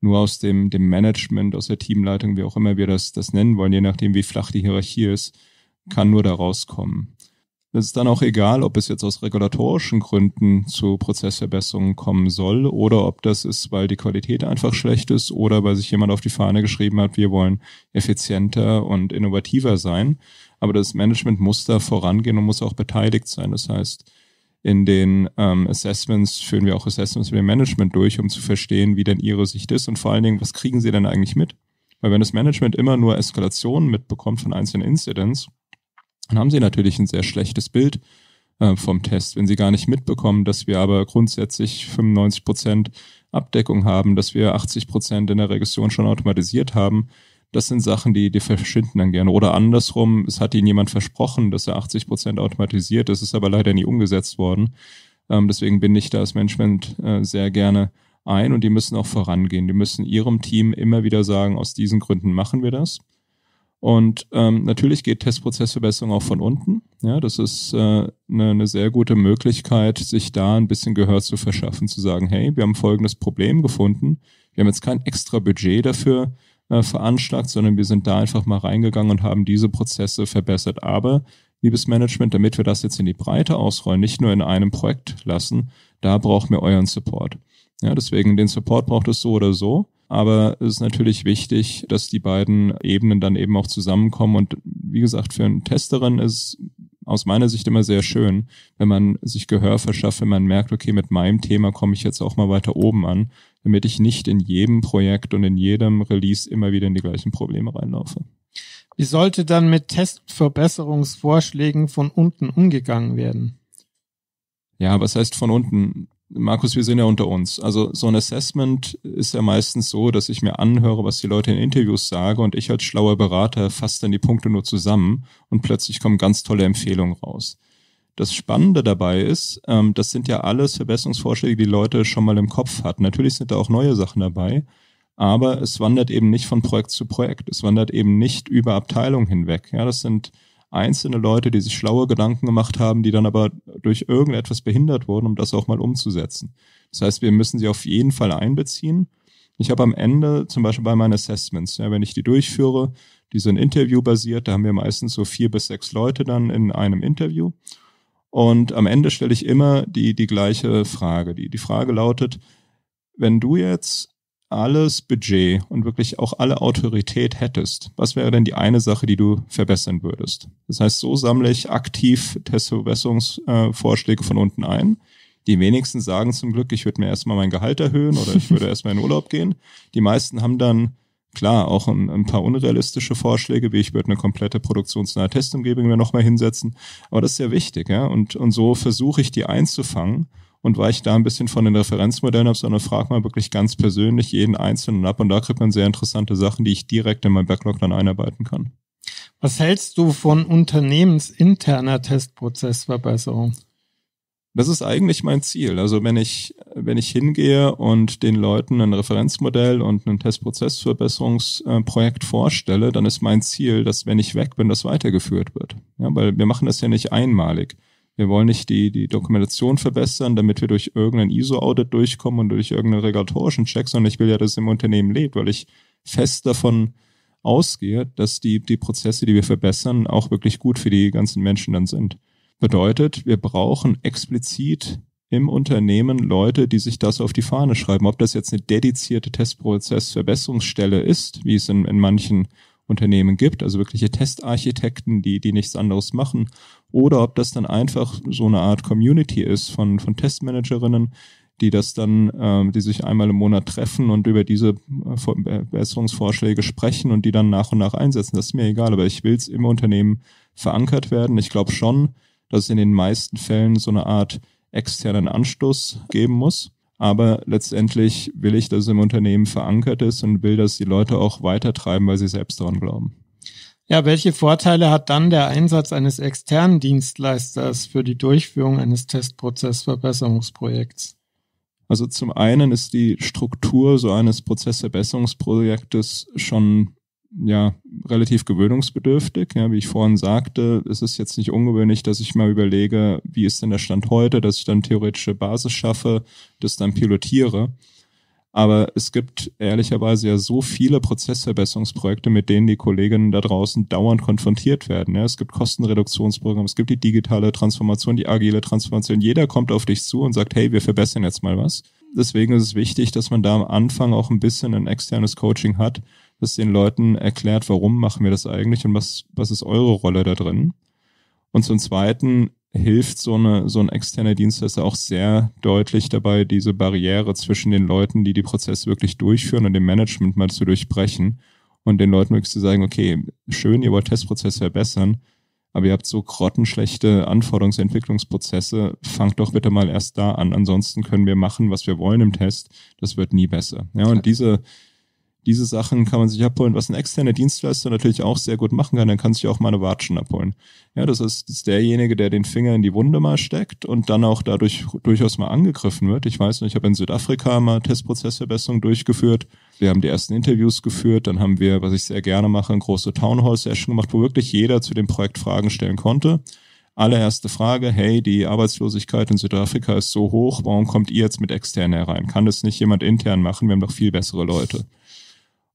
nur aus dem, dem Management, aus der Teamleitung, wie auch immer wir das, das nennen wollen, je nachdem wie flach die Hierarchie ist, kann nur da rauskommen. Es ist dann auch egal, ob es jetzt aus regulatorischen Gründen zu Prozessverbesserungen kommen soll oder ob das ist, weil die Qualität einfach schlecht ist oder weil sich jemand auf die Fahne geschrieben hat, wir wollen effizienter und innovativer sein. Aber das Management muss da vorangehen und muss auch beteiligt sein. Das heißt, in den ähm, Assessments führen wir auch Assessments mit dem Management durch, um zu verstehen, wie denn ihre Sicht ist und vor allen Dingen, was kriegen sie denn eigentlich mit? Weil wenn das Management immer nur Eskalationen mitbekommt von einzelnen Incidents, dann haben sie natürlich ein sehr schlechtes Bild äh, vom Test. Wenn sie gar nicht mitbekommen, dass wir aber grundsätzlich 95 Prozent Abdeckung haben, dass wir 80 Prozent in der Regression schon automatisiert haben, das sind Sachen, die, die verschwinden dann gerne. Oder andersrum, es hat ihnen jemand versprochen, dass er 80 Prozent automatisiert, das ist aber leider nie umgesetzt worden. Ähm, deswegen bin ich da als Management äh, sehr gerne ein und die müssen auch vorangehen. Die müssen ihrem Team immer wieder sagen, aus diesen Gründen machen wir das. Und ähm, natürlich geht Testprozessverbesserung auch von unten. Ja, das ist äh, eine, eine sehr gute Möglichkeit, sich da ein bisschen Gehör zu verschaffen, zu sagen, hey, wir haben folgendes Problem gefunden. Wir haben jetzt kein extra Budget dafür äh, veranschlagt, sondern wir sind da einfach mal reingegangen und haben diese Prozesse verbessert. Aber, liebes Management, damit wir das jetzt in die Breite ausrollen, nicht nur in einem Projekt lassen, da brauchen wir euren Support. Ja, deswegen den Support braucht es so oder so. Aber es ist natürlich wichtig, dass die beiden Ebenen dann eben auch zusammenkommen. Und wie gesagt, für einen Testerin ist aus meiner Sicht immer sehr schön, wenn man sich Gehör verschafft, wenn man merkt, okay, mit meinem Thema komme ich jetzt auch mal weiter oben an, damit ich nicht in jedem Projekt und in jedem Release immer wieder in die gleichen Probleme reinlaufe. Wie sollte dann mit Testverbesserungsvorschlägen von unten umgegangen werden? Ja, was heißt von unten? Markus, wir sind ja unter uns. Also so ein Assessment ist ja meistens so, dass ich mir anhöre, was die Leute in Interviews sagen und ich als schlauer Berater fasse dann die Punkte nur zusammen und plötzlich kommen ganz tolle Empfehlungen raus. Das Spannende dabei ist, ähm, das sind ja alles Verbesserungsvorschläge, die Leute schon mal im Kopf hatten. Natürlich sind da auch neue Sachen dabei, aber es wandert eben nicht von Projekt zu Projekt. Es wandert eben nicht über Abteilungen hinweg. Ja, das sind einzelne Leute, die sich schlaue Gedanken gemacht haben, die dann aber durch irgendetwas behindert wurden, um das auch mal umzusetzen. Das heißt, wir müssen sie auf jeden Fall einbeziehen. Ich habe am Ende zum Beispiel bei meinen Assessments, ja, wenn ich die durchführe, die sind interviewbasiert, da haben wir meistens so vier bis sechs Leute dann in einem Interview. Und am Ende stelle ich immer die, die gleiche Frage. Die, die Frage lautet, wenn du jetzt alles Budget und wirklich auch alle Autorität hättest, was wäre denn die eine Sache, die du verbessern würdest? Das heißt, so sammle ich aktiv Testverbesserungsvorschläge von unten ein. Die wenigsten sagen zum Glück, ich würde mir erstmal mein Gehalt erhöhen oder ich würde erstmal in Urlaub gehen. Die meisten haben dann klar auch ein, ein, paar unrealistische Vorschläge, wie ich würde eine komplette produktionsnahe Testumgebung mir nochmal hinsetzen. Aber das ist ja wichtig, ja. Und, und so versuche ich die einzufangen und weiche da ein bisschen von den Referenzmodellen ab, sondern frage mal wirklich ganz persönlich jeden Einzelnen ab und da kriegt man sehr interessante Sachen, die ich direkt in mein Backlog dann einarbeiten kann. Was hältst du von unternehmensinterner Testprozessverbesserung? Das ist eigentlich mein Ziel. Also wenn ich, wenn ich hingehe und den Leuten ein Referenzmodell und ein Testprozessverbesserungsprojekt vorstelle, dann ist mein Ziel, dass wenn ich weg bin, das weitergeführt wird. Ja, weil wir machen das ja nicht einmalig. Wir wollen nicht die, die Dokumentation verbessern, damit wir durch irgendein ISO-Audit durchkommen und durch irgendeinen regulatorischen Check, sondern ich will ja, dass es im Unternehmen lebt, weil ich fest davon ausgehe, dass die, die Prozesse, die wir verbessern, auch wirklich gut für die ganzen Menschen dann sind. Bedeutet, wir brauchen explizit im Unternehmen Leute, die sich das auf die Fahne schreiben. Ob das jetzt eine dedizierte Testprozessverbesserungsstelle ist, wie es in, in manchen Unternehmen gibt, also wirkliche Testarchitekten, die, die nichts anderes machen, oder ob das dann einfach so eine Art Community ist von, von Testmanagerinnen, die das dann, ähm, die sich einmal im Monat treffen und über diese äh, Verbesserungsvorschläge sprechen und die dann nach und nach einsetzen. Das ist mir egal, aber ich will es im Unternehmen verankert werden. Ich glaube schon, dass es in den meisten Fällen so eine Art externen Anstoß geben muss. Aber letztendlich will ich, dass es im Unternehmen verankert ist und will, dass die Leute auch weitertreiben, weil sie selbst daran glauben. Ja, welche Vorteile hat dann der Einsatz eines externen Dienstleisters für die Durchführung eines Testprozessverbesserungsprojekts? Also zum einen ist die Struktur so eines Prozessverbesserungsprojektes schon ja relativ gewöhnungsbedürftig. Ja, wie ich vorhin sagte, es ist jetzt nicht ungewöhnlich, dass ich mal überlege, wie ist denn der Stand heute, dass ich dann theoretische Basis schaffe, das dann pilotiere. Aber es gibt ehrlicherweise ja so viele Prozessverbesserungsprojekte, mit denen die Kolleginnen da draußen dauernd konfrontiert werden. Ja, es gibt Kostenreduktionsprogramme, es gibt die digitale Transformation, die agile Transformation. Jeder kommt auf dich zu und sagt, hey, wir verbessern jetzt mal was. Deswegen ist es wichtig, dass man da am Anfang auch ein bisschen ein externes Coaching hat, das den Leuten erklärt, warum machen wir das eigentlich und was, was ist eure Rolle da drin. Und zum Zweiten hilft so, eine, so ein externer Dienstleister auch sehr deutlich dabei, diese Barriere zwischen den Leuten, die die Prozesse wirklich durchführen und dem Management mal zu durchbrechen und den Leuten wirklich zu sagen, okay, schön, ihr wollt Testprozesse verbessern, aber ihr habt so grottenschlechte Anforderungsentwicklungsprozesse, fangt doch bitte mal erst da an. Ansonsten können wir machen, was wir wollen im Test. Das wird nie besser. Ja, und diese, diese Sachen kann man sich abholen, was ein externer Dienstleister natürlich auch sehr gut machen kann, dann kann sich auch mal eine Watschen abholen. Ja, das ist, das ist derjenige, der den Finger in die Wunde mal steckt und dann auch dadurch durchaus mal angegriffen wird. Ich weiß nicht, ich habe in Südafrika mal Testprozessverbesserung durchgeführt. Wir haben die ersten Interviews geführt, dann haben wir, was ich sehr gerne mache, eine große Townhall-Session gemacht, wo wirklich jeder zu dem Projekt Fragen stellen konnte. Allererste Frage, hey, die Arbeitslosigkeit in Südafrika ist so hoch, warum kommt ihr jetzt mit extern herein? Kann das nicht jemand intern machen? Wir haben doch viel bessere Leute.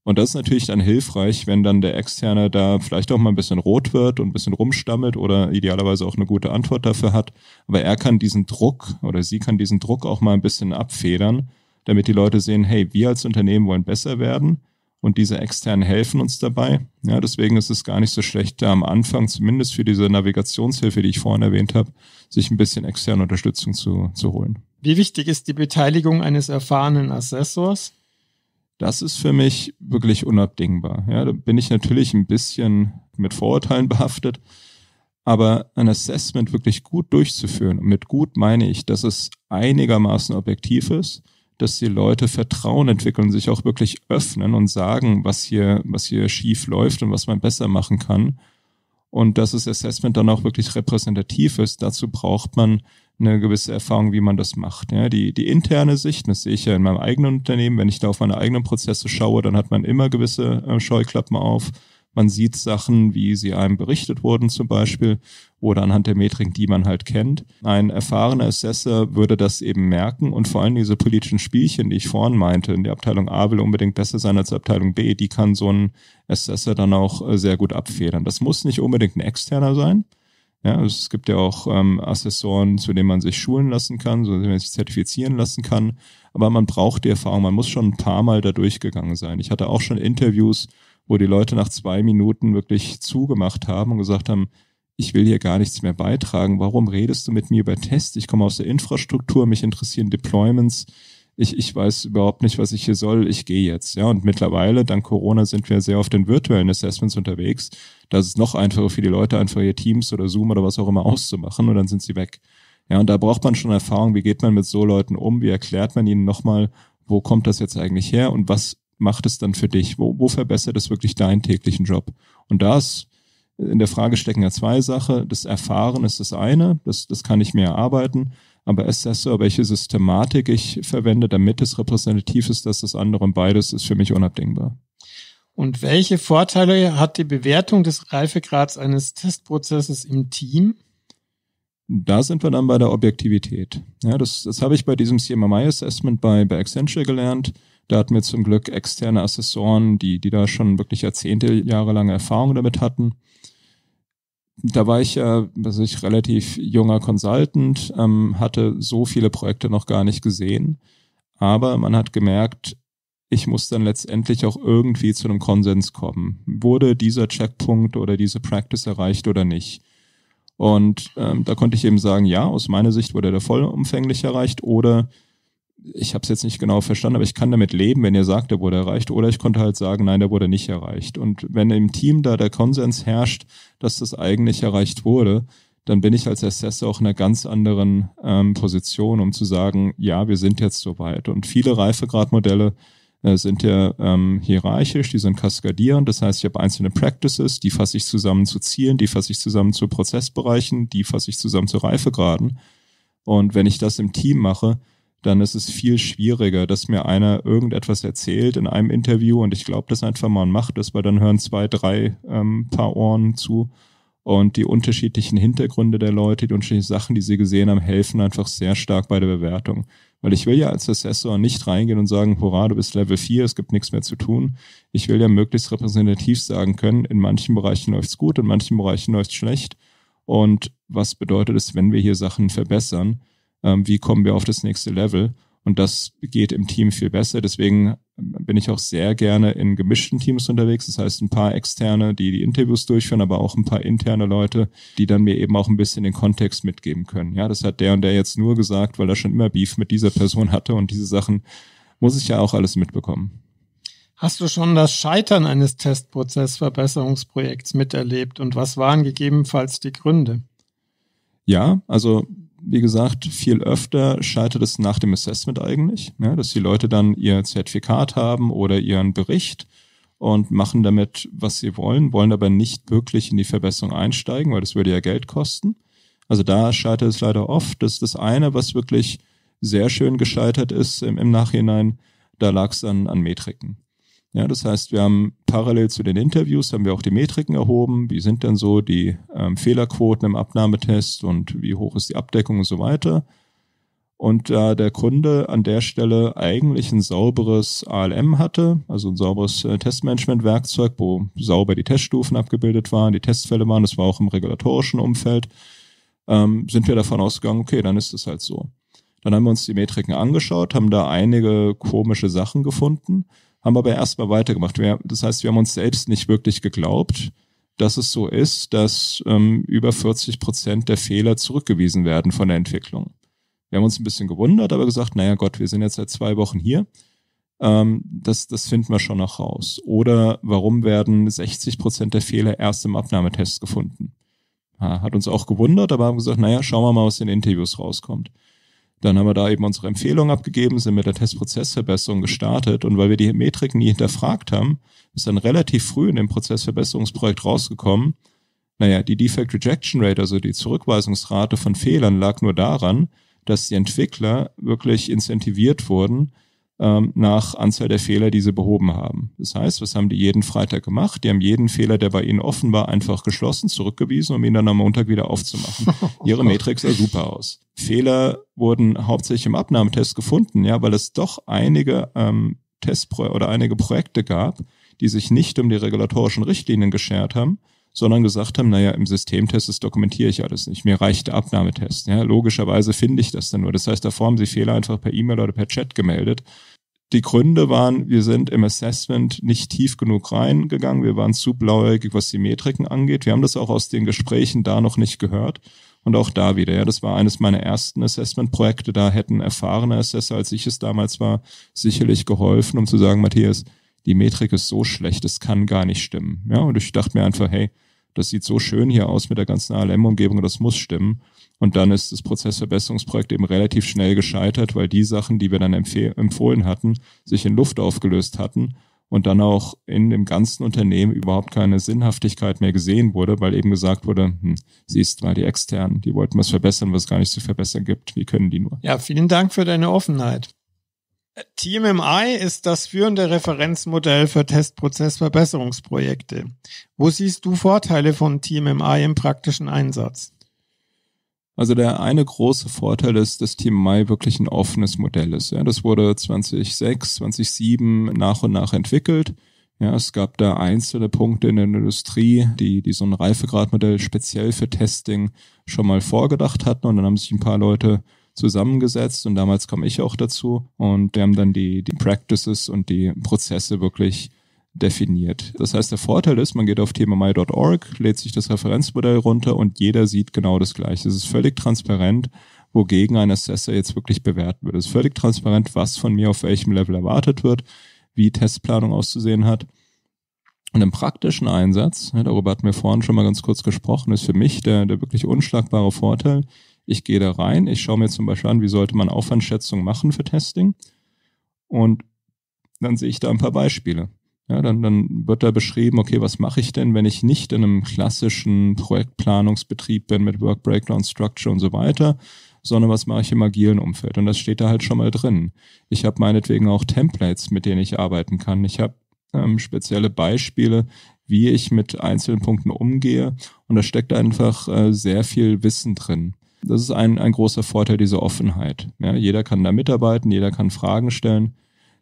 Und das ist natürlich dann hilfreich, wenn dann der Externe da vielleicht auch mal ein bisschen rot wird und ein bisschen rumstammelt oder idealerweise auch eine gute Antwort dafür hat. Aber er kann diesen Druck oder sie kann diesen Druck auch mal ein bisschen abfedern, damit die Leute sehen, hey, wir als Unternehmen wollen besser werden. und diese externen helfen uns dabei. Ja, deswegen ist es gar nicht so schlecht, da am Anfang, zumindest für diese Navigationshilfe, die ich vorhin erwähnt habe, sich ein bisschen externe Unterstützung zu, zu holen. Wie wichtig ist die Beteiligung eines erfahrenen Assessors? Das ist für mich wirklich unabdingbar. Ja, da bin ich natürlich ein bisschen mit Vorurteilen behaftet, aber ein Assessment wirklich gut durchzuführen, und mit gut meine ich, dass es einigermaßen objektiv ist, dass die Leute Vertrauen entwickeln, sich auch wirklich öffnen und sagen, was hier, was hier schief läuft und was man besser machen kann. Und dass das Assessment dann auch wirklich repräsentativ ist. Dazu braucht man eine gewisse Erfahrung, wie man das macht. Ja, die, die interne Sicht, das sehe ich ja in meinem eigenen Unternehmen, wenn ich da auf meine eigenen Prozesse schaue, dann hat man immer gewisse äh, Scheuklappen auf. Man sieht Sachen, wie sie einem berichtet wurden zum Beispiel oder anhand der Metriken, die man halt kennt. Ein erfahrener Assessor würde das eben merken und vor allem diese politischen Spielchen, die ich vorhin meinte, in der Abteilung A will unbedingt besser sein als Abteilung B, die kann so ein Assessor dann auch äh, sehr gut abfedern. Das muss nicht unbedingt ein externer sein. Ja, also es gibt ja auch ähm, Assessoren, zu denen man sich schulen lassen kann, so dass man sich zertifizieren lassen kann. Aber man braucht die Erfahrung. Man muss schon ein paar Mal da durchgegangen sein. Ich hatte auch schon Interviews, wo die Leute nach zwei Minuten wirklich zugemacht haben und gesagt haben, ich will hier gar nichts mehr beitragen. Warum redest du mit mir über Tests? Ich komme aus der Infrastruktur, mich interessieren Deployments. Ich, ich weiß überhaupt nicht, was ich hier soll. Ich gehe jetzt. Ja, und mittlerweile, dank Corona, sind wir sehr auf den virtuellen Assessments unterwegs. Da ist es noch einfacher für die Leute, einfach ihr Teams oder Zoom oder was auch immer auszumachen und dann sind sie weg. Ja, und da braucht man schon Erfahrung. Wie geht man mit so Leuten um? Wie erklärt man ihnen nochmal, wo kommt das jetzt eigentlich her und was macht es dann für dich? Wo, wo verbessert es wirklich deinen täglichen Job? Und da ist in der Frage stecken ja zwei Sachen. Das Erfahren ist das eine, das, das kann ich mir erarbeiten. Aber Assessor, welche Systematik ich verwende, damit es repräsentativ ist, dass das andere und beides ist für mich unabdingbar. Und welche Vorteile hat die Bewertung des Reifegrads eines Testprozesses im Team? Da sind wir dann bei der Objektivität. Ja, das, das habe ich bei diesem CMMI-Assessment bei, bei Accenture gelernt. Da hatten wir zum Glück externe Assessoren, die, die da schon wirklich Jahrzehnte, jahrelange Erfahrung damit hatten. Da war ich ja, was ich relativ junger Consultant, ähm, hatte so viele Projekte noch gar nicht gesehen. Aber man hat gemerkt, ich muss dann letztendlich auch irgendwie zu einem Konsens kommen. Wurde dieser Checkpunkt oder diese Practice erreicht oder nicht? Und ähm, da konnte ich eben sagen, ja, aus meiner Sicht wurde der vollumfänglich erreicht oder ich habe es jetzt nicht genau verstanden, aber ich kann damit leben, wenn ihr sagt, der wurde erreicht. Oder ich konnte halt sagen, nein, der wurde nicht erreicht. Und wenn im Team da der Konsens herrscht, dass das eigentlich erreicht wurde, dann bin ich als Assessor auch in einer ganz anderen ähm, Position, um zu sagen, ja, wir sind jetzt soweit. Und viele Reifegradmodelle äh, sind ja ähm, hierarchisch, die sind kaskadierend. Das heißt, ich habe einzelne Practices, die fasse ich zusammen zu Zielen, die fasse ich zusammen zu Prozessbereichen, die fasse ich zusammen zu Reifegraden. Und wenn ich das im Team mache, dann ist es viel schwieriger, dass mir einer irgendetwas erzählt in einem Interview und ich glaube das einfach mal und macht das, weil dann hören zwei, drei ähm, paar Ohren zu und die unterschiedlichen Hintergründe der Leute, die unterschiedlichen Sachen, die sie gesehen haben, helfen einfach sehr stark bei der Bewertung. Weil ich will ja als Assessor nicht reingehen und sagen, hurra, du bist Level 4, es gibt nichts mehr zu tun. Ich will ja möglichst repräsentativ sagen können, in manchen Bereichen läuft's gut, in manchen Bereichen läuft's schlecht. Und was bedeutet es, wenn wir hier Sachen verbessern? Ähm, wie kommen wir auf das nächste Level. Und das geht im Team viel besser. Deswegen bin ich auch sehr gerne in gemischten Teams unterwegs. Das heißt, ein paar externe, die die Interviews durchführen, aber auch ein paar interne Leute, die dann mir eben auch ein bisschen den Kontext mitgeben können. Ja, das hat der und der jetzt nur gesagt, weil er schon immer Beef mit dieser Person hatte und diese Sachen muss ich ja auch alles mitbekommen. Hast du schon das Scheitern eines Testprozessverbesserungsprojekts miterlebt und was waren gegebenenfalls die Gründe? Ja, also wie gesagt, viel öfter scheitert es nach dem Assessment eigentlich, ja, dass die Leute dann ihr Zertifikat haben oder ihren Bericht und machen damit, was sie wollen, wollen aber nicht wirklich in die Verbesserung einsteigen, weil das würde ja Geld kosten. Also da scheitert es leider oft. Das ist das eine, was wirklich sehr schön gescheitert ist im, im Nachhinein. Da lag es dann an Metriken. Ja, das heißt, wir haben parallel zu den Interviews haben wir auch die Metriken erhoben. Wie sind denn so die ähm, Fehlerquoten im Abnahmetest und wie hoch ist die Abdeckung und so weiter. Und da äh, der Kunde an der Stelle eigentlich ein sauberes ALM hatte, also ein sauberes äh, Testmanagement-Werkzeug, wo sauber die Teststufen abgebildet waren, die Testfälle waren, das war auch im regulatorischen Umfeld, ähm, sind wir davon ausgegangen, okay, dann ist es halt so. Dann haben wir uns die Metriken angeschaut, haben da einige komische Sachen gefunden haben aber erstmal weitergemacht. Wir, das heißt, wir haben uns selbst nicht wirklich geglaubt, dass es so ist, dass ähm, über 40 Prozent der Fehler zurückgewiesen werden von der Entwicklung. Wir haben uns ein bisschen gewundert, aber gesagt, naja Gott, wir sind jetzt seit zwei Wochen hier. Ähm, das, das finden wir schon noch raus. Oder warum werden 60 Prozent der Fehler erst im Abnahmetest gefunden? Hat uns auch gewundert, aber haben gesagt, naja, schauen wir mal, was in den Interviews rauskommt. Dann haben wir da eben unsere Empfehlung abgegeben, sind mit der Testprozessverbesserung gestartet. Und weil wir die Metriken nie hinterfragt haben, ist dann relativ früh in dem Prozessverbesserungsprojekt rausgekommen, naja, die Defect Rejection Rate, also die Zurückweisungsrate von Fehlern lag nur daran, dass die Entwickler wirklich incentiviert wurden, ähm, nach Anzahl der Fehler, die sie behoben haben. Das heißt, was haben die jeden Freitag gemacht? Die haben jeden Fehler, der bei ihnen offen war, einfach geschlossen, zurückgewiesen, um ihn dann am Montag wieder aufzumachen. Ihre Matrix sah super aus. Fehler wurden hauptsächlich im Abnahmetest gefunden, ja, weil es doch einige ähm, Testpro oder einige Projekte gab, die sich nicht um die regulatorischen Richtlinien geschert haben, sondern gesagt haben, naja, im Systemtest das dokumentiere ich alles nicht. Mir reicht der Abnahmetest. Ja, logischerweise finde ich das dann nur. Das heißt, davor haben sie Fehler einfach per E-Mail oder per Chat gemeldet. Die Gründe waren, wir sind im Assessment nicht tief genug reingegangen. Wir waren zu blauäugig, was die Metriken angeht. Wir haben das auch aus den Gesprächen da noch nicht gehört. Und auch da wieder, ja, das war eines meiner ersten Assessment-Projekte. Da hätten erfahrene Assessor, als ich es damals war, sicherlich geholfen, um zu sagen, Matthias, die Metrik ist so schlecht, es kann gar nicht stimmen. Ja, und ich dachte mir einfach, hey, das sieht so schön hier aus mit der ganzen ALM-Umgebung, das muss stimmen. Und dann ist das Prozessverbesserungsprojekt eben relativ schnell gescheitert, weil die Sachen, die wir dann empfohlen hatten, sich in Luft aufgelöst hatten und dann auch in dem ganzen Unternehmen überhaupt keine Sinnhaftigkeit mehr gesehen wurde, weil eben gesagt wurde, hm, siehst mal, die externen, die wollten was verbessern, was gar nicht zu verbessern gibt. Wie können die nur? Ja, vielen Dank für deine Offenheit. TMMI ist das führende Referenzmodell für Testprozessverbesserungsprojekte. Wo siehst du Vorteile von TMMI im praktischen Einsatz? Also der eine große Vorteil ist, dass TMMI wirklich ein offenes Modell ist. Ja, das wurde 2006, 2007 nach und nach entwickelt. Ja, es gab da einzelne Punkte in der Industrie, die, die so ein Reifegradmodell speziell für Testing schon mal vorgedacht hatten und dann haben sich ein paar Leute zusammengesetzt und damals kam ich auch dazu und die haben dann die, die Practices und die Prozesse wirklich definiert. Das heißt, der Vorteil ist, man geht auf themamai.org, lädt sich das Referenzmodell runter und jeder sieht genau das Gleiche. Es ist völlig transparent, wogegen ein Assessor jetzt wirklich bewerten wird. Es ist völlig transparent, was von mir auf welchem Level erwartet wird, wie Testplanung auszusehen hat. Und im praktischen Einsatz, darüber hatten wir vorhin schon mal ganz kurz gesprochen, ist für mich der, der wirklich unschlagbare Vorteil, ich gehe da rein, ich schaue mir zum Beispiel an, wie sollte man Aufwandschätzung machen für Testing. Und dann sehe ich da ein paar Beispiele. Ja, dann, dann wird da beschrieben, okay, was mache ich denn, wenn ich nicht in einem klassischen Projektplanungsbetrieb bin mit Work Breakdown Structure und so weiter, sondern was mache ich im agilen Umfeld? Und das steht da halt schon mal drin. Ich habe meinetwegen auch Templates, mit denen ich arbeiten kann. Ich habe ähm, spezielle Beispiele, wie ich mit einzelnen Punkten umgehe. Und da steckt einfach äh, sehr viel Wissen drin. Das ist ein, ein großer Vorteil, diese Offenheit. Ja, jeder kann da mitarbeiten, jeder kann Fragen stellen.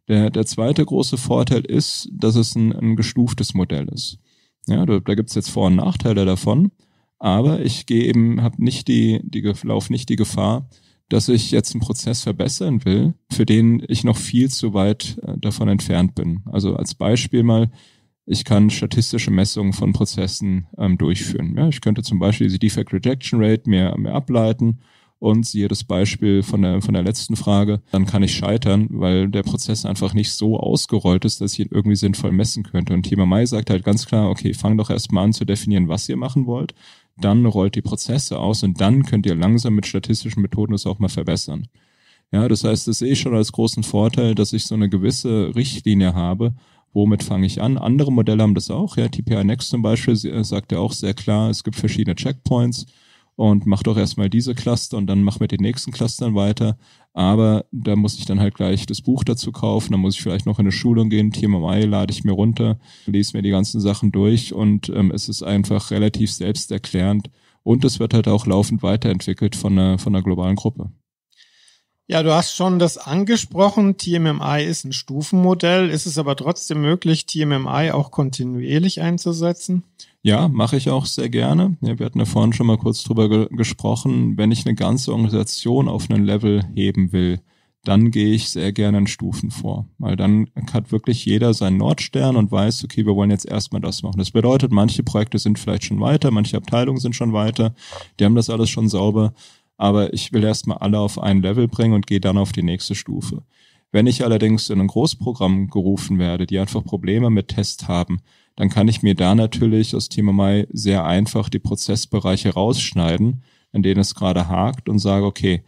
Der, der zweite große Vorteil ist, dass es ein, ein gestuftes Modell ist. Ja, da, da gibt es jetzt Vor- und Nachteile davon, aber ich gehe eben, habe nicht die, die laufe nicht die Gefahr, dass ich jetzt einen Prozess verbessern will, für den ich noch viel zu weit äh, davon entfernt bin. Also als Beispiel mal, ich kann statistische Messungen von Prozessen ähm, durchführen. Ja, ich könnte zum Beispiel diese Defect Rejection Rate mir, mir ableiten und siehe das Beispiel von der, von der letzten Frage, dann kann ich scheitern, weil der Prozess einfach nicht so ausgerollt ist, dass ich ihn irgendwie sinnvoll messen könnte. Und Thema Mai sagt halt ganz klar, okay, fang doch erstmal an zu definieren, was ihr machen wollt, dann rollt die Prozesse aus und dann könnt ihr langsam mit statistischen Methoden das auch mal verbessern. Ja, das heißt, das sehe ich schon als großen Vorteil, dass ich so eine gewisse Richtlinie habe, womit fange ich an? Andere Modelle haben das auch. Ja, TPI Next zum Beispiel äh, sagt ja auch sehr klar, es gibt verschiedene Checkpoints und mach doch erstmal diese Cluster und dann mach mit den nächsten Clustern weiter. Aber da muss ich dann halt gleich das Buch dazu kaufen, dann muss ich vielleicht noch in eine Schulung gehen, TMI lade ich mir runter, lese mir die ganzen Sachen durch und ähm, es ist einfach relativ selbsterklärend und es wird halt auch laufend weiterentwickelt von einer, von einer globalen Gruppe. Ja, du hast schon das angesprochen. TMMI ist ein Stufenmodell. Ist es aber trotzdem möglich, TMMI auch kontinuierlich einzusetzen? Ja, mache ich auch sehr gerne. Ja, wir hatten ja vorhin schon mal kurz drüber ge gesprochen. Wenn ich eine ganze Organisation auf einen Level heben will, dann gehe ich sehr gerne in Stufen vor, weil dann hat wirklich jeder seinen Nordstern und weiß, okay, wir wollen jetzt erstmal das machen. Das bedeutet, manche Projekte sind vielleicht schon weiter, manche Abteilungen sind schon weiter, die haben das alles schon sauber, aber ich will erstmal alle auf ein Level bringen und gehe dann auf die nächste Stufe. Wenn ich allerdings in ein Großprogramm gerufen werde, die einfach Probleme mit Test haben, dann kann ich mir da natürlich aus TMMI sehr einfach die Prozessbereiche rausschneiden, in denen es gerade hakt und sage, okay,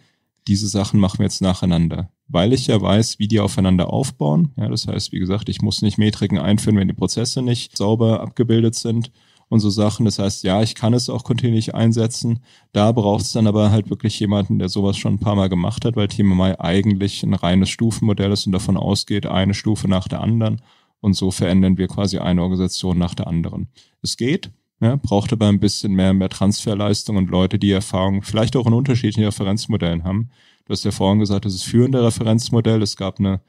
diese Sachen machen wir jetzt nacheinander. Weil ich ja weiß, wie die aufeinander aufbauen. Ja, das heißt, wie gesagt, ich muss nicht Metriken einführen, wenn die Prozesse nicht sauber abgebildet sind und so Sachen. Das heißt, ja, ich kann es auch kontinuierlich einsetzen. Da braucht es dann aber halt wirklich jemanden, der sowas schon ein paar Mal gemacht hat, weil TMMI eigentlich ein reines Stufenmodell ist und davon ausgeht, eine Stufe nach der anderen. Und so verändern wir quasi eine Organisation nach der anderen. Es geht, ja, braucht aber ein bisschen mehr, mehr Transferleistung und Leute, die Erfahrung vielleicht auch in unterschiedlichen Referenzmodellen haben. Du hast ja vorhin gesagt, das ist führende Referenzmodell. Es gab eine,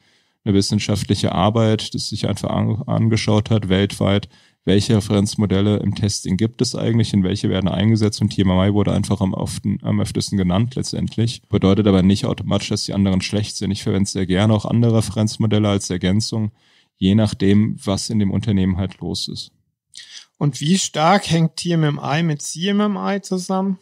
eine wissenschaftliche Arbeit, das sich einfach an, angeschaut hat, weltweit, welche Referenzmodelle im Testing gibt es eigentlich, in welche werden eingesetzt und TMI wurde einfach am, öften, am öftesten genannt letztendlich. Bedeutet aber nicht automatisch, dass die anderen schlecht sind. Ich verwende sehr gerne auch andere Referenzmodelle als Ergänzung, je nachdem, was in dem Unternehmen halt los ist. Und wie stark hängt TMMI mit CMMI zusammen?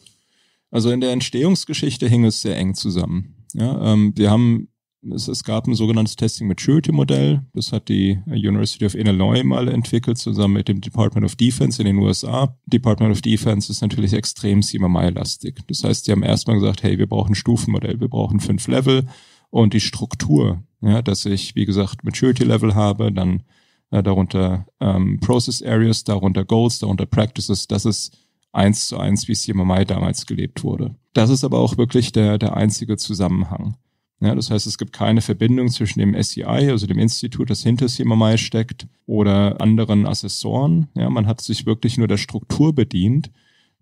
Also in der Entstehungsgeschichte hing es sehr eng zusammen. Ja, ähm, wir haben es, es gab ein sogenanntes Testing Maturity Modell. Das hat die University of Illinois mal entwickelt, zusammen mit dem Department of Defense in den USA. Department of Defense ist natürlich extrem CMMI-lastig. Das heißt, die haben erstmal gesagt, hey, wir brauchen ein Stufenmodell, wir brauchen fünf Level und die Struktur, ja, dass ich, wie gesagt, Maturity Level habe, dann äh, darunter ähm, Process Areas, darunter Goals, darunter Practices, das ist eins zu eins, wie CMMI damals gelebt wurde. Das ist aber auch wirklich der, der einzige Zusammenhang. Ja, das heißt, es gibt keine Verbindung zwischen dem SEI, also dem Institut, das hinter CMMI steckt, oder anderen Assessoren. Ja, man hat sich wirklich nur der Struktur bedient,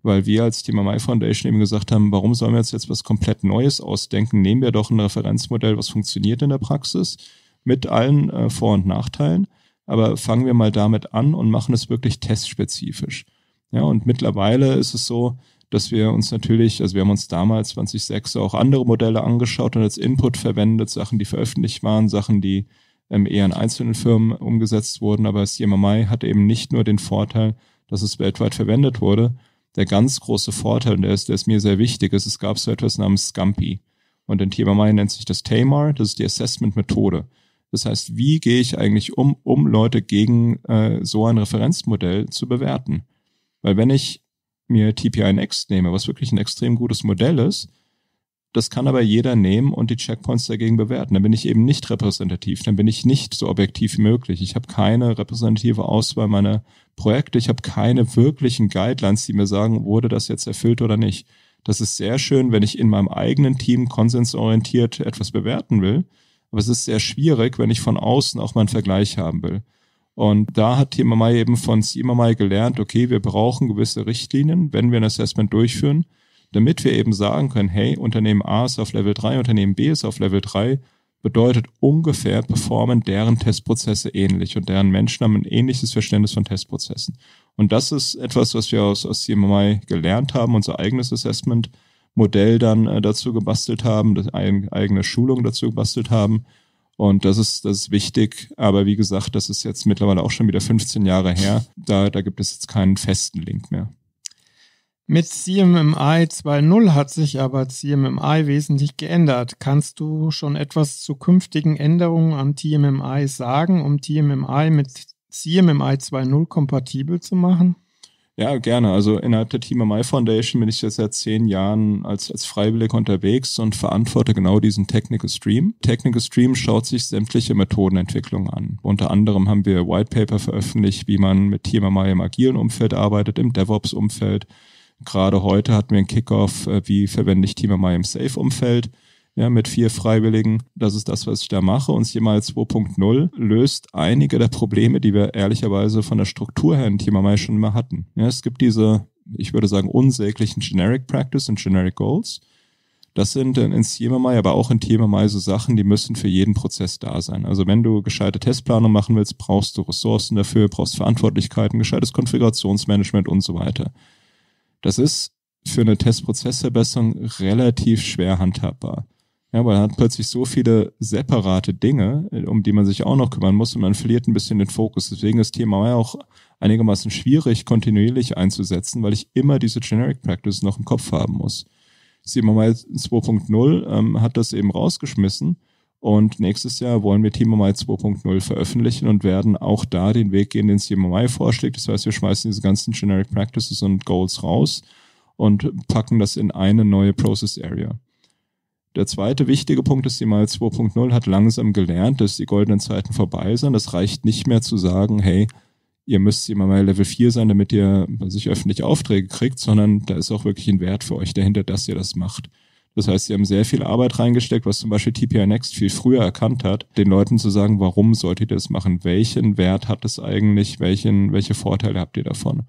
weil wir als TMMI Foundation eben gesagt haben, warum sollen wir jetzt, jetzt was komplett Neues ausdenken? Nehmen wir doch ein Referenzmodell, was funktioniert in der Praxis mit allen äh, Vor- und Nachteilen. Aber fangen wir mal damit an und machen es wirklich testspezifisch. Ja, und mittlerweile ist es so, dass wir uns natürlich, also wir haben uns damals 2006 auch andere Modelle angeschaut und als Input verwendet, Sachen, die veröffentlicht waren, Sachen, die ähm, eher in einzelnen Firmen umgesetzt wurden, aber CMMI hatte eben nicht nur den Vorteil, dass es weltweit verwendet wurde. Der ganz große Vorteil, und der ist, der ist mir sehr wichtig, ist, es gab so etwas namens Scampi. Und in TMMI nennt sich das TAMAR, das ist die Assessment-Methode. Das heißt, wie gehe ich eigentlich um, um Leute gegen äh, so ein Referenzmodell zu bewerten? Weil wenn ich mir TPI Next nehme, was wirklich ein extrem gutes Modell ist, das kann aber jeder nehmen und die Checkpoints dagegen bewerten. Dann bin ich eben nicht repräsentativ, dann bin ich nicht so objektiv wie möglich. Ich habe keine repräsentative Auswahl meiner Projekte, ich habe keine wirklichen Guidelines, die mir sagen, wurde das jetzt erfüllt oder nicht. Das ist sehr schön, wenn ich in meinem eigenen Team konsensorientiert etwas bewerten will, aber es ist sehr schwierig, wenn ich von außen auch mal einen Vergleich haben will. Und da hat TMMI eben von CMMI gelernt, okay, wir brauchen gewisse Richtlinien, wenn wir ein Assessment durchführen, damit wir eben sagen können, hey, Unternehmen A ist auf Level 3, Unternehmen B ist auf Level 3, bedeutet ungefähr performen deren Testprozesse ähnlich und deren Menschen haben ein ähnliches Verständnis von Testprozessen. Und das ist etwas, was wir aus, aus CMMI gelernt haben, unser eigenes Assessment-Modell dann äh, dazu gebastelt haben, das eigene Schulung dazu gebastelt haben und das ist, das ist wichtig. Aber wie gesagt, das ist jetzt mittlerweile auch schon wieder 15 Jahre her. Da, da gibt es jetzt keinen festen Link mehr. Mit CMMI 2.0 hat sich aber CMMI wesentlich geändert. Kannst du schon etwas zu künftigen Änderungen an TMMI sagen, um TMMI mit CMMI 2.0 kompatibel zu machen? Ja, gerne. Also innerhalb der Team My Foundation bin ich jetzt seit zehn Jahren als, als Freiwilliger unterwegs und verantworte genau diesen Technical Stream. Technical Stream schaut sich sämtliche Methodenentwicklung an. Unter anderem haben wir White Paper veröffentlicht, wie man mit TMMI im agilen Umfeld arbeitet, im DevOps-Umfeld. Gerade heute hatten wir einen Kickoff, äh, wie verwende ich TMMI im Safe-Umfeld ja, mit vier Freiwilligen. Das ist das, was ich da mache. Und CMI 2.0 löst einige der Probleme, die wir ehrlicherweise von der Struktur her in TMI schon immer hatten. Ja, es gibt diese, ich würde sagen, unsäglichen Generic Practice und Generic Goals. Das sind in CMMI, aber auch in TMMI so Sachen, die müssen für jeden Prozess da sein. Also wenn du gescheite Testplanung machen willst, brauchst du Ressourcen dafür, brauchst Verantwortlichkeiten, gescheites Konfigurationsmanagement und so weiter. Das ist für eine Testprozessverbesserung relativ schwer handhabbar. Ja, weil man hat plötzlich so viele separate Dinge, um die man sich auch noch kümmern muss und man verliert ein bisschen den Fokus. Deswegen ist TMI auch einigermaßen schwierig, kontinuierlich einzusetzen, weil ich immer diese Generic Practice noch im Kopf haben muss. CMMI 2.0 ähm, hat das eben rausgeschmissen und nächstes Jahr wollen wir TMMI 2.0 veröffentlichen und werden auch da den Weg gehen, den CMMI vorschlägt. Das heißt, wir schmeißen diese ganzen Generic Practices und Goals raus und packen das in eine neue Process Area. Der zweite wichtige Punkt ist, die Mal 2.0 hat langsam gelernt, dass die goldenen Zeiten vorbei sind. Das reicht nicht mehr zu sagen, hey, ihr müsst immer mal Level 4 sein, damit ihr sich öffentliche Aufträge kriegt, sondern da ist auch wirklich ein Wert für euch dahinter, dass ihr das macht. Das heißt, sie haben sehr viel Arbeit reingesteckt, was zum Beispiel TPI Next viel früher erkannt hat, den Leuten zu sagen, warum solltet ihr das machen? Welchen Wert hat es eigentlich? Welchen, welche Vorteile habt ihr davon?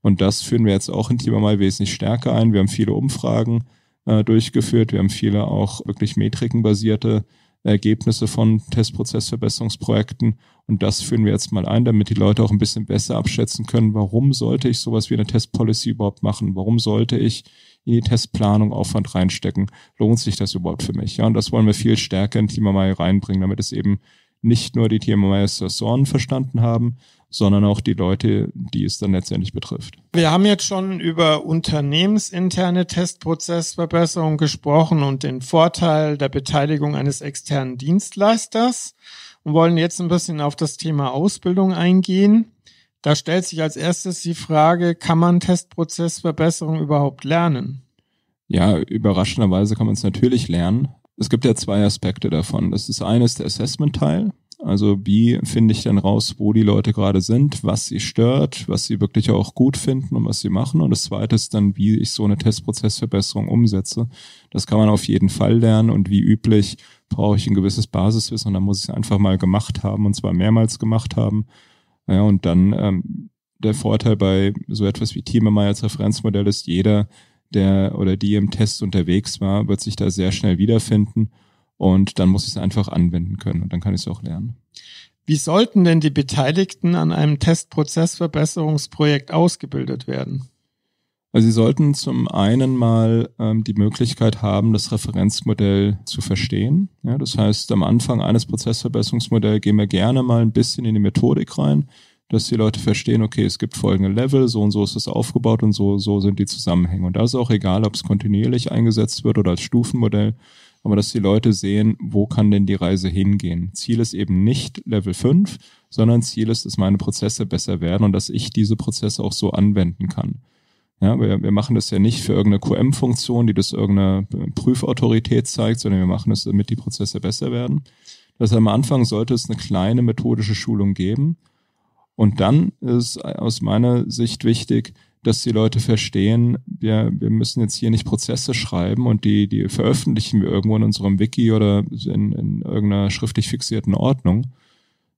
Und das führen wir jetzt auch in Thema mal wesentlich stärker ein. Wir haben viele Umfragen äh, durchgeführt. Wir haben viele auch wirklich metrikenbasierte Ergebnisse von Testprozessverbesserungsprojekten. Und das führen wir jetzt mal ein, damit die Leute auch ein bisschen besser abschätzen können, warum sollte ich sowas wie eine Testpolicy überhaupt machen? Warum sollte ich in die Testplanung Aufwand reinstecken? Lohnt sich das überhaupt für mich? Ja, und das wollen wir viel stärker in TMMI reinbringen, damit es eben nicht nur die TMMI-Assessoren verstanden haben, sondern auch die Leute, die es dann letztendlich betrifft. Wir haben jetzt schon über unternehmensinterne Testprozessverbesserung gesprochen und den Vorteil der Beteiligung eines externen Dienstleisters und wollen jetzt ein bisschen auf das Thema Ausbildung eingehen. Da stellt sich als erstes die Frage, kann man Testprozessverbesserung überhaupt lernen? Ja, überraschenderweise kann man es natürlich lernen. Es gibt ja zwei Aspekte davon. Das ist eines der Assessment-Teil. Also wie finde ich denn raus, wo die Leute gerade sind, was sie stört, was sie wirklich auch gut finden und was sie machen. Und das zweite ist dann, wie ich so eine Testprozessverbesserung umsetze. Das kann man auf jeden Fall lernen und wie üblich brauche ich ein gewisses Basiswissen und dann muss ich es einfach mal gemacht haben und zwar mehrmals gemacht haben. Ja, und dann ähm, der Vorteil bei so etwas wie TeamMI als Referenzmodell ist, jeder, der oder die im Test unterwegs war, wird sich da sehr schnell wiederfinden und dann muss ich es einfach anwenden können und dann kann ich es auch lernen. Wie sollten denn die Beteiligten an einem Testprozessverbesserungsprojekt ausgebildet werden? Also sie sollten zum einen mal ähm, die Möglichkeit haben, das Referenzmodell zu verstehen. Ja, das heißt, am Anfang eines Prozessverbesserungsmodells gehen wir gerne mal ein bisschen in die Methodik rein, dass die Leute verstehen, okay, es gibt folgende Level, so und so ist es aufgebaut und so, so sind die Zusammenhänge. Und da ist auch egal, ob es kontinuierlich eingesetzt wird oder als Stufenmodell aber dass die Leute sehen, wo kann denn die Reise hingehen. Ziel ist eben nicht Level 5, sondern Ziel ist, dass meine Prozesse besser werden und dass ich diese Prozesse auch so anwenden kann. Ja, wir, wir machen das ja nicht für irgendeine QM-Funktion, die das irgendeine Prüfautorität zeigt, sondern wir machen es, damit die Prozesse besser werden. Das heißt, am Anfang sollte es eine kleine methodische Schulung geben. Und dann ist aus meiner Sicht wichtig, dass die Leute verstehen, wir, wir müssen jetzt hier nicht Prozesse schreiben und die, die veröffentlichen wir irgendwo in unserem Wiki oder in, in irgendeiner schriftlich fixierten Ordnung,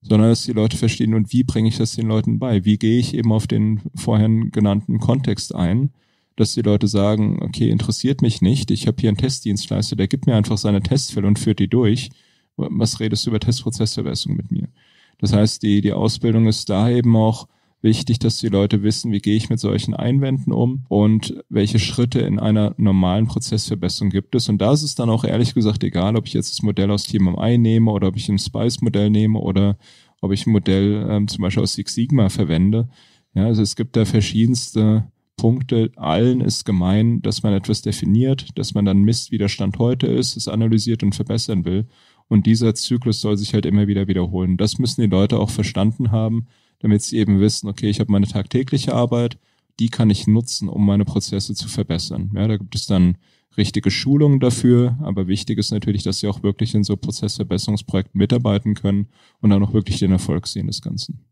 sondern dass die Leute verstehen, und wie bringe ich das den Leuten bei? Wie gehe ich eben auf den vorhin genannten Kontext ein, dass die Leute sagen, okay, interessiert mich nicht, ich habe hier einen Testdienstleister, der gibt mir einfach seine Testfälle und führt die durch. Was redest du über Testprozessverbesserung mit mir? Das heißt, die, die Ausbildung ist da eben auch wichtig, dass die Leute wissen, wie gehe ich mit solchen Einwänden um und welche Schritte in einer normalen Prozessverbesserung gibt es. Und da ist es dann auch ehrlich gesagt egal, ob ich jetzt das Modell aus TMMI nehme oder ob ich ein Spice-Modell nehme oder ob ich ein Modell ähm, zum Beispiel aus Six Sigma verwende. Ja, also es gibt da verschiedenste Punkte. Allen ist gemein, dass man etwas definiert, dass man dann misst, wie der Stand heute ist, es analysiert und verbessern will. Und dieser Zyklus soll sich halt immer wieder wiederholen. Das müssen die Leute auch verstanden haben damit sie eben wissen, okay, ich habe meine tagtägliche Arbeit, die kann ich nutzen, um meine Prozesse zu verbessern. Ja, da gibt es dann richtige Schulungen dafür, aber wichtig ist natürlich, dass sie auch wirklich in so Prozessverbesserungsprojekten mitarbeiten können und dann auch wirklich den Erfolg sehen des Ganzen.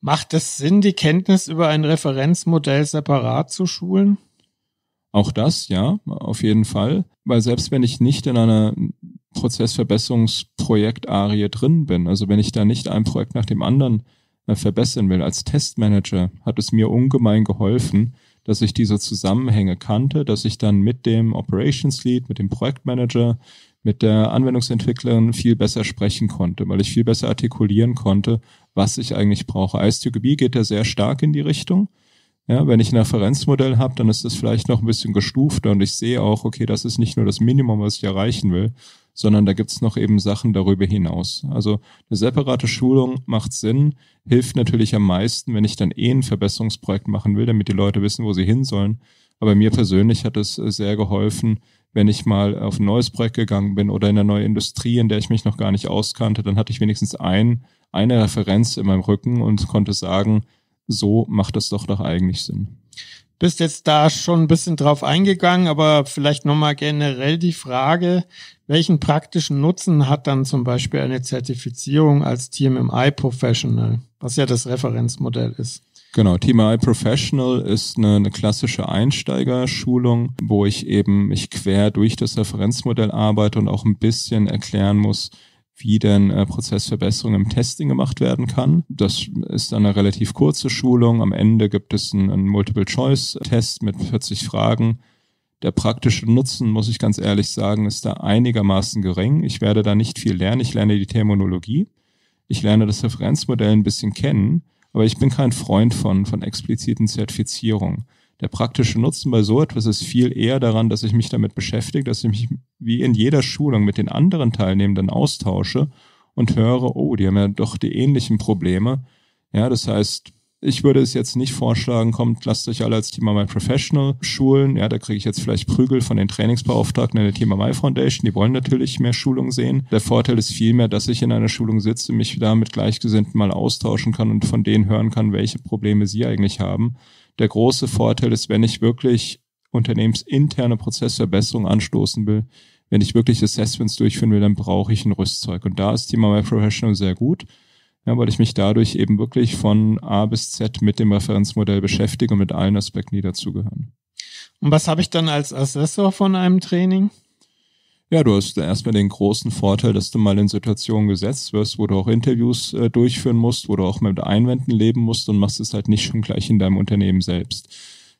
Macht es Sinn, die Kenntnis über ein Referenzmodell separat zu schulen? Auch das, ja, auf jeden Fall. Weil selbst wenn ich nicht in einer Prozessverbesserungsprojekt-Arie drin bin, also wenn ich da nicht ein Projekt nach dem anderen verbessern will. Als Testmanager hat es mir ungemein geholfen, dass ich diese Zusammenhänge kannte, dass ich dann mit dem Operations Lead, mit dem Projektmanager, mit der Anwendungsentwicklerin viel besser sprechen konnte, weil ich viel besser artikulieren konnte, was ich eigentlich brauche. IS2GB geht ja sehr stark in die Richtung. Ja, wenn ich ein Referenzmodell habe, dann ist das vielleicht noch ein bisschen gestufter und ich sehe auch, okay, das ist nicht nur das Minimum, was ich erreichen will, sondern da gibt's noch eben Sachen darüber hinaus. Also eine separate Schulung macht Sinn, hilft natürlich am meisten, wenn ich dann eh ein Verbesserungsprojekt machen will, damit die Leute wissen, wo sie hin sollen. Aber mir persönlich hat es sehr geholfen, wenn ich mal auf ein neues Projekt gegangen bin oder in eine neue Industrie, in der ich mich noch gar nicht auskannte, dann hatte ich wenigstens ein, eine Referenz in meinem Rücken und konnte sagen, so macht das doch doch eigentlich Sinn. Bist jetzt da schon ein bisschen drauf eingegangen, aber vielleicht nochmal generell die Frage, welchen praktischen Nutzen hat dann zum Beispiel eine Zertifizierung als TMMI Professional, was ja das Referenzmodell ist? Genau, TMI Professional ist eine, eine klassische Einsteigerschulung, wo ich eben mich quer durch das Referenzmodell arbeite und auch ein bisschen erklären muss, wie denn äh, Prozessverbesserung im Testing gemacht werden kann. Das ist eine relativ kurze Schulung. Am Ende gibt es einen, einen Multiple-Choice-Test mit 40 Fragen. Der praktische Nutzen, muss ich ganz ehrlich sagen, ist da einigermaßen gering. Ich werde da nicht viel lernen. Ich lerne die Terminologie. Ich lerne das Referenzmodell ein bisschen kennen, aber ich bin kein Freund von, von expliziten Zertifizierungen. Der praktische Nutzen bei so etwas ist viel eher daran, dass ich mich damit beschäftige, dass ich mich wie in jeder Schulung mit den anderen Teilnehmenden austausche und höre, oh, die haben ja doch die ähnlichen Probleme. Ja, das heißt, ich würde es jetzt nicht vorschlagen, kommt, lasst euch alle als Thema My Professional schulen. Ja, da kriege ich jetzt vielleicht Prügel von den Trainingsbeauftragten in der Thema My Foundation. Die wollen natürlich mehr Schulung sehen. Der Vorteil ist vielmehr, dass ich in einer Schulung sitze, mich da mit Gleichgesinnten mal austauschen kann und von denen hören kann, welche Probleme sie eigentlich haben der große Vorteil ist, wenn ich wirklich unternehmensinterne Prozessverbesserungen anstoßen will, wenn ich wirklich Assessments durchführen will, dann brauche ich ein Rüstzeug. Und da ist Thema My Professional sehr gut, ja, weil ich mich dadurch eben wirklich von A bis Z mit dem Referenzmodell beschäftige und mit allen Aspekten, die dazugehören. Und was habe ich dann als Assessor von einem Training? Ja, du hast erstmal den großen Vorteil, dass du mal in Situationen gesetzt wirst, wo du auch Interviews äh, durchführen musst, wo du auch mit Einwänden leben musst und machst es halt nicht schon gleich in deinem Unternehmen selbst.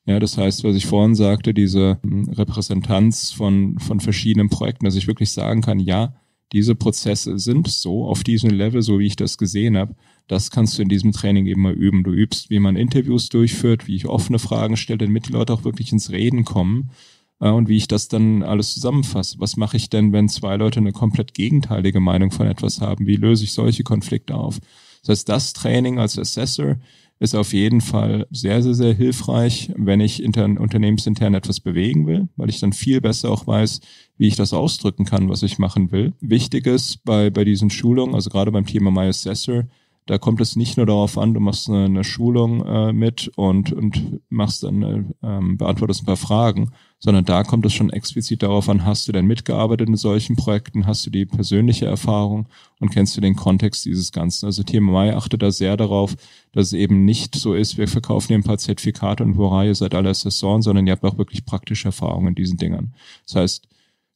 Ja, das heißt, was ich vorhin sagte, diese hm, Repräsentanz von, von verschiedenen Projekten, dass ich wirklich sagen kann, ja, diese Prozesse sind so auf diesem Level, so wie ich das gesehen habe. Das kannst du in diesem Training eben mal üben. Du übst, wie man Interviews durchführt, wie ich offene Fragen stelle, damit die Leute auch wirklich ins Reden kommen äh, und wie ich das dann alles zusammenfasse. Was mache ich denn, wenn zwei Leute eine komplett gegenteilige Meinung von etwas haben? Wie löse ich solche Konflikte auf? Das heißt, das Training als Assessor ist auf jeden Fall sehr, sehr, sehr hilfreich, wenn ich intern, unternehmensintern etwas bewegen will, weil ich dann viel besser auch weiß, wie ich das ausdrücken kann, was ich machen will. Wichtig ist bei, bei diesen Schulungen, also gerade beim Thema My Assessor, da kommt es nicht nur darauf an, du machst eine, eine Schulung äh, mit und, und machst dann, äh, ähm, beantwortest ein paar Fragen, sondern da kommt es schon explizit darauf an, hast du denn mitgearbeitet in solchen Projekten, hast du die persönliche Erfahrung und kennst du den Kontext dieses Ganzen. Also TMI achtet da sehr darauf, dass es eben nicht so ist, wir verkaufen dir ein paar Zertifikate und hurra, ihr seid alle Saison, sondern ihr habt auch wirklich praktische Erfahrungen in diesen Dingern. Das heißt,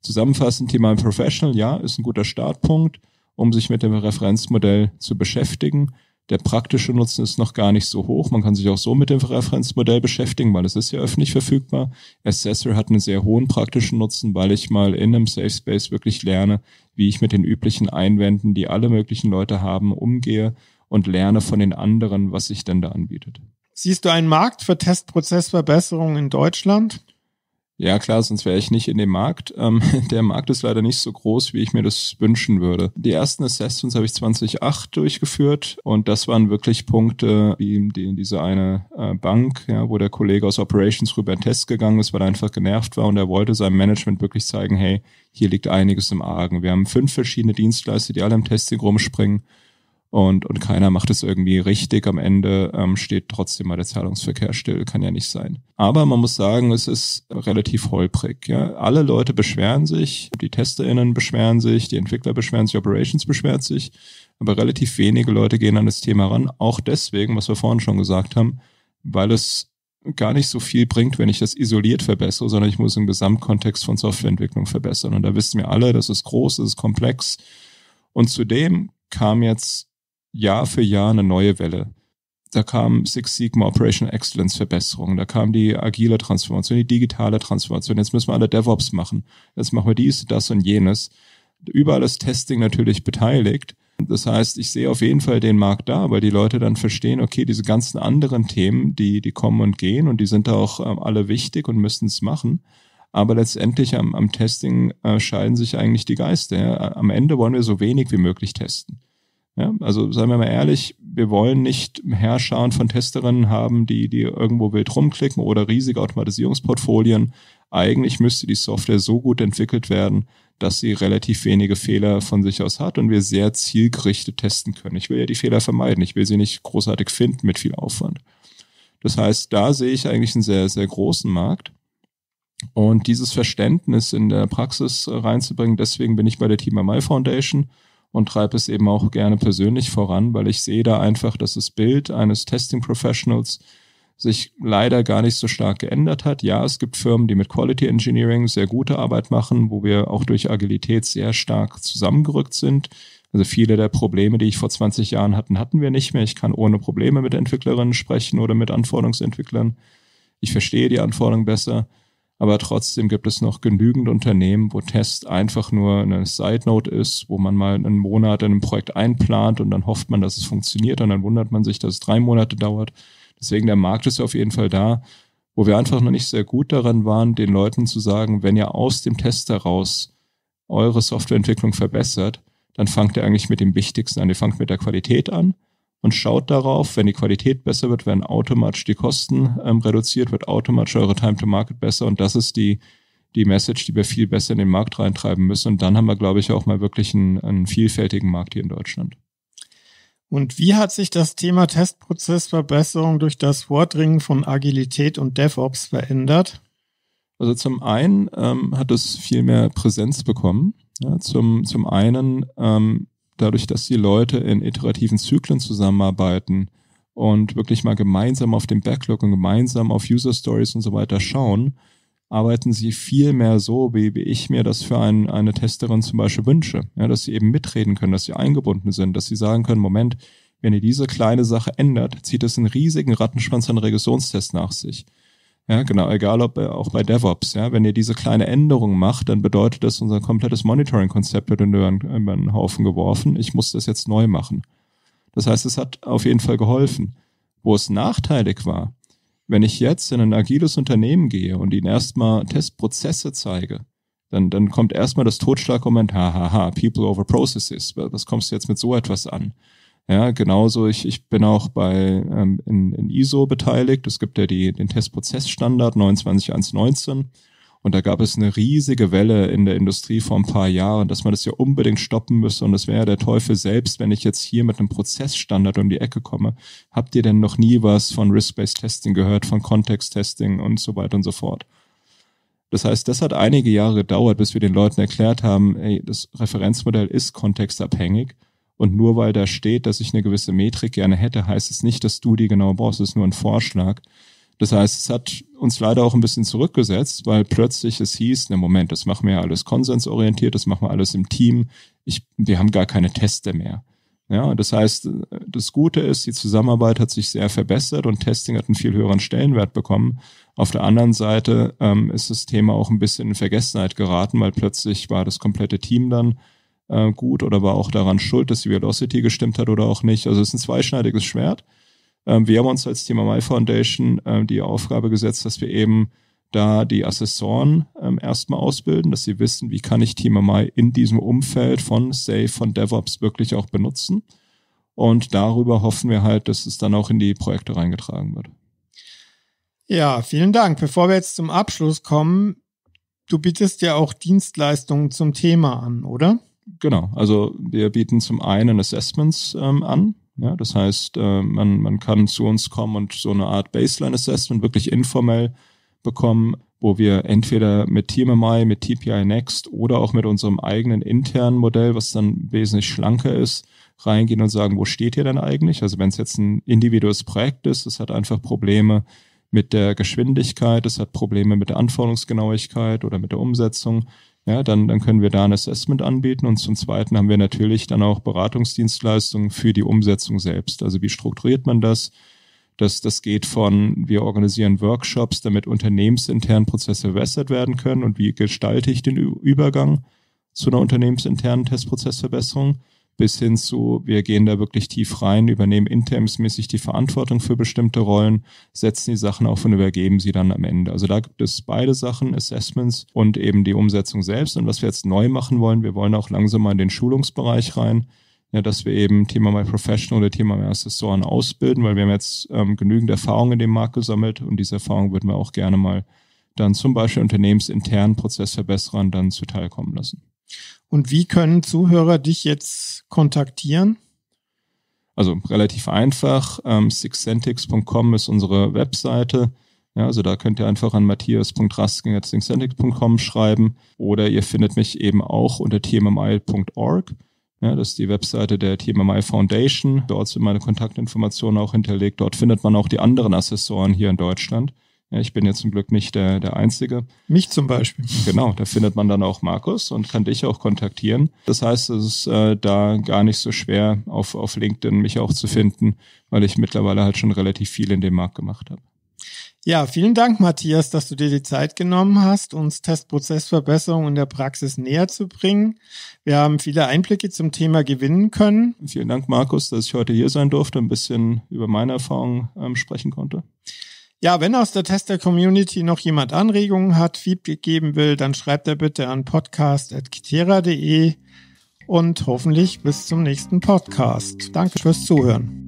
zusammenfassend, Thema Professional, ja, ist ein guter Startpunkt um sich mit dem Referenzmodell zu beschäftigen. Der praktische Nutzen ist noch gar nicht so hoch. Man kann sich auch so mit dem Referenzmodell beschäftigen, weil es ist ja öffentlich verfügbar. Assessor hat einen sehr hohen praktischen Nutzen, weil ich mal in einem Safe Space wirklich lerne, wie ich mit den üblichen Einwänden, die alle möglichen Leute haben, umgehe und lerne von den anderen, was sich denn da anbietet. Siehst du einen Markt für Testprozessverbesserungen in Deutschland? Ja, klar, sonst wäre ich nicht in dem Markt. Ähm, der Markt ist leider nicht so groß, wie ich mir das wünschen würde. Die ersten Assessments habe ich 2008 durchgeführt und das waren wirklich Punkte wie die, diese eine äh, Bank, ja, wo der Kollege aus Operations rüber in Test gegangen ist, weil er einfach genervt war und er wollte seinem Management wirklich zeigen, hey, hier liegt einiges im Argen. Wir haben fünf verschiedene Dienstleister, die alle im Testing rumspringen und, und keiner macht es irgendwie richtig. Am Ende ähm, steht trotzdem mal der Zahlungsverkehr still, kann ja nicht sein. Aber man muss sagen, es ist relativ holprig. Ja? Alle Leute beschweren sich, die TesterInnen beschweren sich, die Entwickler beschweren sich, Operations beschwert sich, aber relativ wenige Leute gehen an das Thema ran. Auch deswegen, was wir vorhin schon gesagt haben, weil es gar nicht so viel bringt, wenn ich das isoliert verbessere, sondern ich muss im Gesamtkontext von Softwareentwicklung verbessern. Und da wissen wir alle, das ist groß, das ist komplex. Und zudem kam jetzt Jahr für Jahr eine neue Welle. Da kam Six Sigma Operational Excellence Verbesserung, da kam die agile Transformation, die digitale Transformation. Jetzt müssen wir alle DevOps machen. Jetzt machen wir dies, das und jenes. Überall ist Testing natürlich beteiligt, Das heißt, ich sehe auf jeden Fall den Markt da, weil die Leute dann verstehen, okay, diese ganzen anderen Themen, die, die kommen und gehen und die sind auch ähm, alle wichtig und müssen es machen. Aber letztendlich am, am Testing äh, scheiden sich eigentlich die Geister. Ja. Am Ende wollen wir so wenig wie möglich testen. Ja, also seien wir mal ehrlich, wir wollen nicht Herrscher von Testerinnen haben, die, die irgendwo wild rumklicken oder riesige Automatisierungsportfolien. Eigentlich müsste die Software so gut entwickelt werden, dass sie relativ wenige Fehler von sich aus hat und wir sehr zielgerichtet testen können. Ich will ja die Fehler vermeiden. Ich will sie nicht großartig finden mit viel Aufwand. Das heißt, da sehe ich eigentlich einen sehr, sehr großen Markt. Und dieses Verständnis in der Praxis reinzubringen, deswegen bin ich bei der Team MI Foundation und treibe es eben auch gerne persönlich voran, weil ich sehe da einfach, dass das Bild eines Testing Professionals sich leider gar nicht so stark geändert hat. Ja, es gibt Firmen, die mit Quality Engineering sehr gute Arbeit machen, wo wir auch durch Agilität sehr stark zusammengerückt sind. Also viele der Probleme, die ich vor 20 Jahren hatten, hatten wir nicht mehr. Ich kann ohne Probleme mit Entwicklerinnen sprechen oder mit Anforderungsentwicklern. Ich verstehe die Anforderungen besser. Aber trotzdem gibt es noch genügend Unternehmen, wo Test einfach nur eine Side Note ist, wo man mal einen Monat in einem Projekt einplant und dann hofft man, dass es funktioniert und dann wundert man sich, dass es drei Monate dauert. Deswegen der Markt ist auf jeden Fall da, wo wir einfach noch nicht sehr gut daran waren, den Leuten zu sagen, wenn ihr aus dem Test heraus eure Softwareentwicklung verbessert, dann fangt ihr eigentlich mit dem Wichtigsten an. Ihr fangt mit der Qualität an und schaut darauf, wenn die Qualität besser wird, werden automatisch die Kosten ähm, reduziert, wird automatisch eure Time to Market besser und das ist die, die Message, die wir viel besser in den Markt reintreiben müssen. Und dann haben wir, glaube ich, auch mal wirklich einen, einen vielfältigen Markt hier in Deutschland. Und wie hat sich das Thema Testprozessverbesserung durch das Vordringen von Agilität und DevOps verändert? Also zum einen ähm, hat es viel mehr Präsenz bekommen. Ja, zum, zum einen ähm, dadurch, dass die Leute in iterativen Zyklen zusammenarbeiten und wirklich mal gemeinsam auf dem Backlog und gemeinsam auf User Stories und so weiter schauen, arbeiten sie viel mehr so, wie, wie ich mir das für ein, eine Testerin zum Beispiel wünsche. Ja, dass sie eben mitreden können, dass sie eingebunden sind, dass sie sagen können, Moment, wenn ihr diese kleine Sache ändert, zieht es einen riesigen Rattenschwanz an Regressionstests nach sich. Ja, genau, egal ob äh, auch bei DevOps, ja, wenn ihr diese kleine Änderung macht, dann bedeutet das unser komplettes Monitoring-Konzept wird über einen Haufen geworfen. Ich muss das jetzt neu machen. Das heißt, es hat auf jeden Fall geholfen. Wo es nachteilig war, wenn ich jetzt in ein agiles Unternehmen gehe und ihnen erstmal Testprozesse zeige, dann, dann kommt erstmal das Totschlagmoment, hahaha, people over processes. Was kommst du jetzt mit so etwas an? Ja, genauso, ich, ich bin auch bei ähm, in, in ISO beteiligt. Es gibt ja die, den Testprozessstandard 29119 und da gab es eine riesige Welle in der Industrie vor ein paar Jahren, dass man das ja unbedingt stoppen müsse. Und das wäre ja der Teufel selbst, wenn ich jetzt hier mit einem Prozessstandard um die Ecke komme. Habt ihr denn noch nie was von Risk-Based Testing gehört, von Context-Testing und so weiter und so fort? Das heißt, das hat einige Jahre gedauert, bis wir den Leuten erklärt haben, ey, das Referenzmodell ist kontextabhängig. Und nur weil da steht, dass ich eine gewisse Metrik gerne hätte, heißt es nicht, dass du die genau brauchst. Es ist nur ein Vorschlag. Das heißt, es hat uns leider auch ein bisschen zurückgesetzt, weil plötzlich es hieß, ne Moment, das machen wir ja alles konsensorientiert, das machen wir alles im Team. Ich, wir haben gar keine Tester mehr. Ja, das heißt, das Gute ist, die Zusammenarbeit hat sich sehr verbessert und Testing hat einen viel höheren Stellenwert bekommen. Auf der anderen Seite ähm, ist das Thema auch ein bisschen in Vergessenheit geraten, weil plötzlich war das komplette Team dann äh, gut oder war auch daran schuld, dass die Velocity gestimmt hat oder auch nicht. Also es ist ein zweischneidiges Schwert. Ähm, wir haben uns als Thema My Foundation äh, die Aufgabe gesetzt, dass wir eben da die Assessoren ähm, erstmal ausbilden, dass sie wissen, wie kann ich TeamMI in diesem Umfeld von Safe, von DevOps wirklich auch benutzen. Und darüber hoffen wir halt, dass es dann auch in die Projekte reingetragen wird. Ja, vielen Dank. Bevor wir jetzt zum Abschluss kommen, du bietest ja auch Dienstleistungen zum Thema an, oder? Genau. Also wir bieten zum einen Assessments ähm, an, ja, das heißt, äh, man, man kann zu uns kommen und so eine Art Baseline-Assessment wirklich informell bekommen, wo wir entweder mit TMMI, mit TPI Next oder auch mit unserem eigenen internen Modell, was dann wesentlich schlanker ist, reingehen und sagen, wo steht ihr denn eigentlich? Also wenn es jetzt ein individuelles Projekt ist, es hat einfach Probleme mit der Geschwindigkeit, es hat Probleme mit der Anforderungsgenauigkeit oder mit der Umsetzung, ja, dann, dann können wir da ein Assessment anbieten und zum Zweiten haben wir natürlich dann auch Beratungsdienstleistungen für die Umsetzung selbst. Also wie strukturiert man das? Das, das geht von, wir organisieren Workshops, damit unternehmensintern Prozesse verbessert werden können und wie gestalte ich den Übergang zu einer unternehmensinternen Testprozessverbesserung, bis hin zu, wir gehen da wirklich tief rein, übernehmen interimsmäßig die Verantwortung für bestimmte Rollen, setzen die Sachen auf und übergeben sie dann am Ende. Also da gibt es beide Sachen, Assessments und eben die Umsetzung selbst. Und was wir jetzt neu machen wollen, wir wollen auch langsam mal in den Schulungsbereich rein ja, dass wir eben Thema My Professional oder Thema My Assessoren ausbilden, weil wir haben jetzt ähm, genügend Erfahrung in dem Markt gesammelt und diese Erfahrung würden wir auch gerne mal dann zum Beispiel unternehmensinternen Prozessverbesserern dann zuteilkommen lassen. Und wie können Zuhörer dich jetzt kontaktieren? Also relativ einfach. Ähm, sixcentics.com ist unsere Webseite. Ja, also da könnt ihr einfach an matthias.rasking.sixcentics.com schreiben oder ihr findet mich eben auch unter tmmi.org. Ja, das ist die Webseite der TMMI Foundation. Dort sind meine Kontaktinformationen auch hinterlegt. Dort findet man auch die anderen Assessoren hier in Deutschland. Ja, ich bin jetzt zum Glück nicht der, der Einzige. Mich zum Beispiel. Genau, da findet man dann auch Markus und kann dich auch kontaktieren. Das heißt, es ist äh, da gar nicht so schwer, auf, auf LinkedIn mich auch zu finden, weil ich mittlerweile halt schon relativ viel in dem Markt gemacht habe. Ja, vielen Dank, Matthias, dass du dir die Zeit genommen hast, uns Testprozessverbesserung in der Praxis näher zu bringen. Wir haben viele Einblicke zum Thema gewinnen können. Vielen Dank, Markus, dass ich heute hier sein durfte, ein bisschen über meine Erfahrungen ähm, sprechen konnte. Ja, wenn aus der Tester-Community noch jemand Anregungen hat, Feedback geben will, dann schreibt er bitte an podcast.kitera.de und hoffentlich bis zum nächsten Podcast. Danke fürs Zuhören.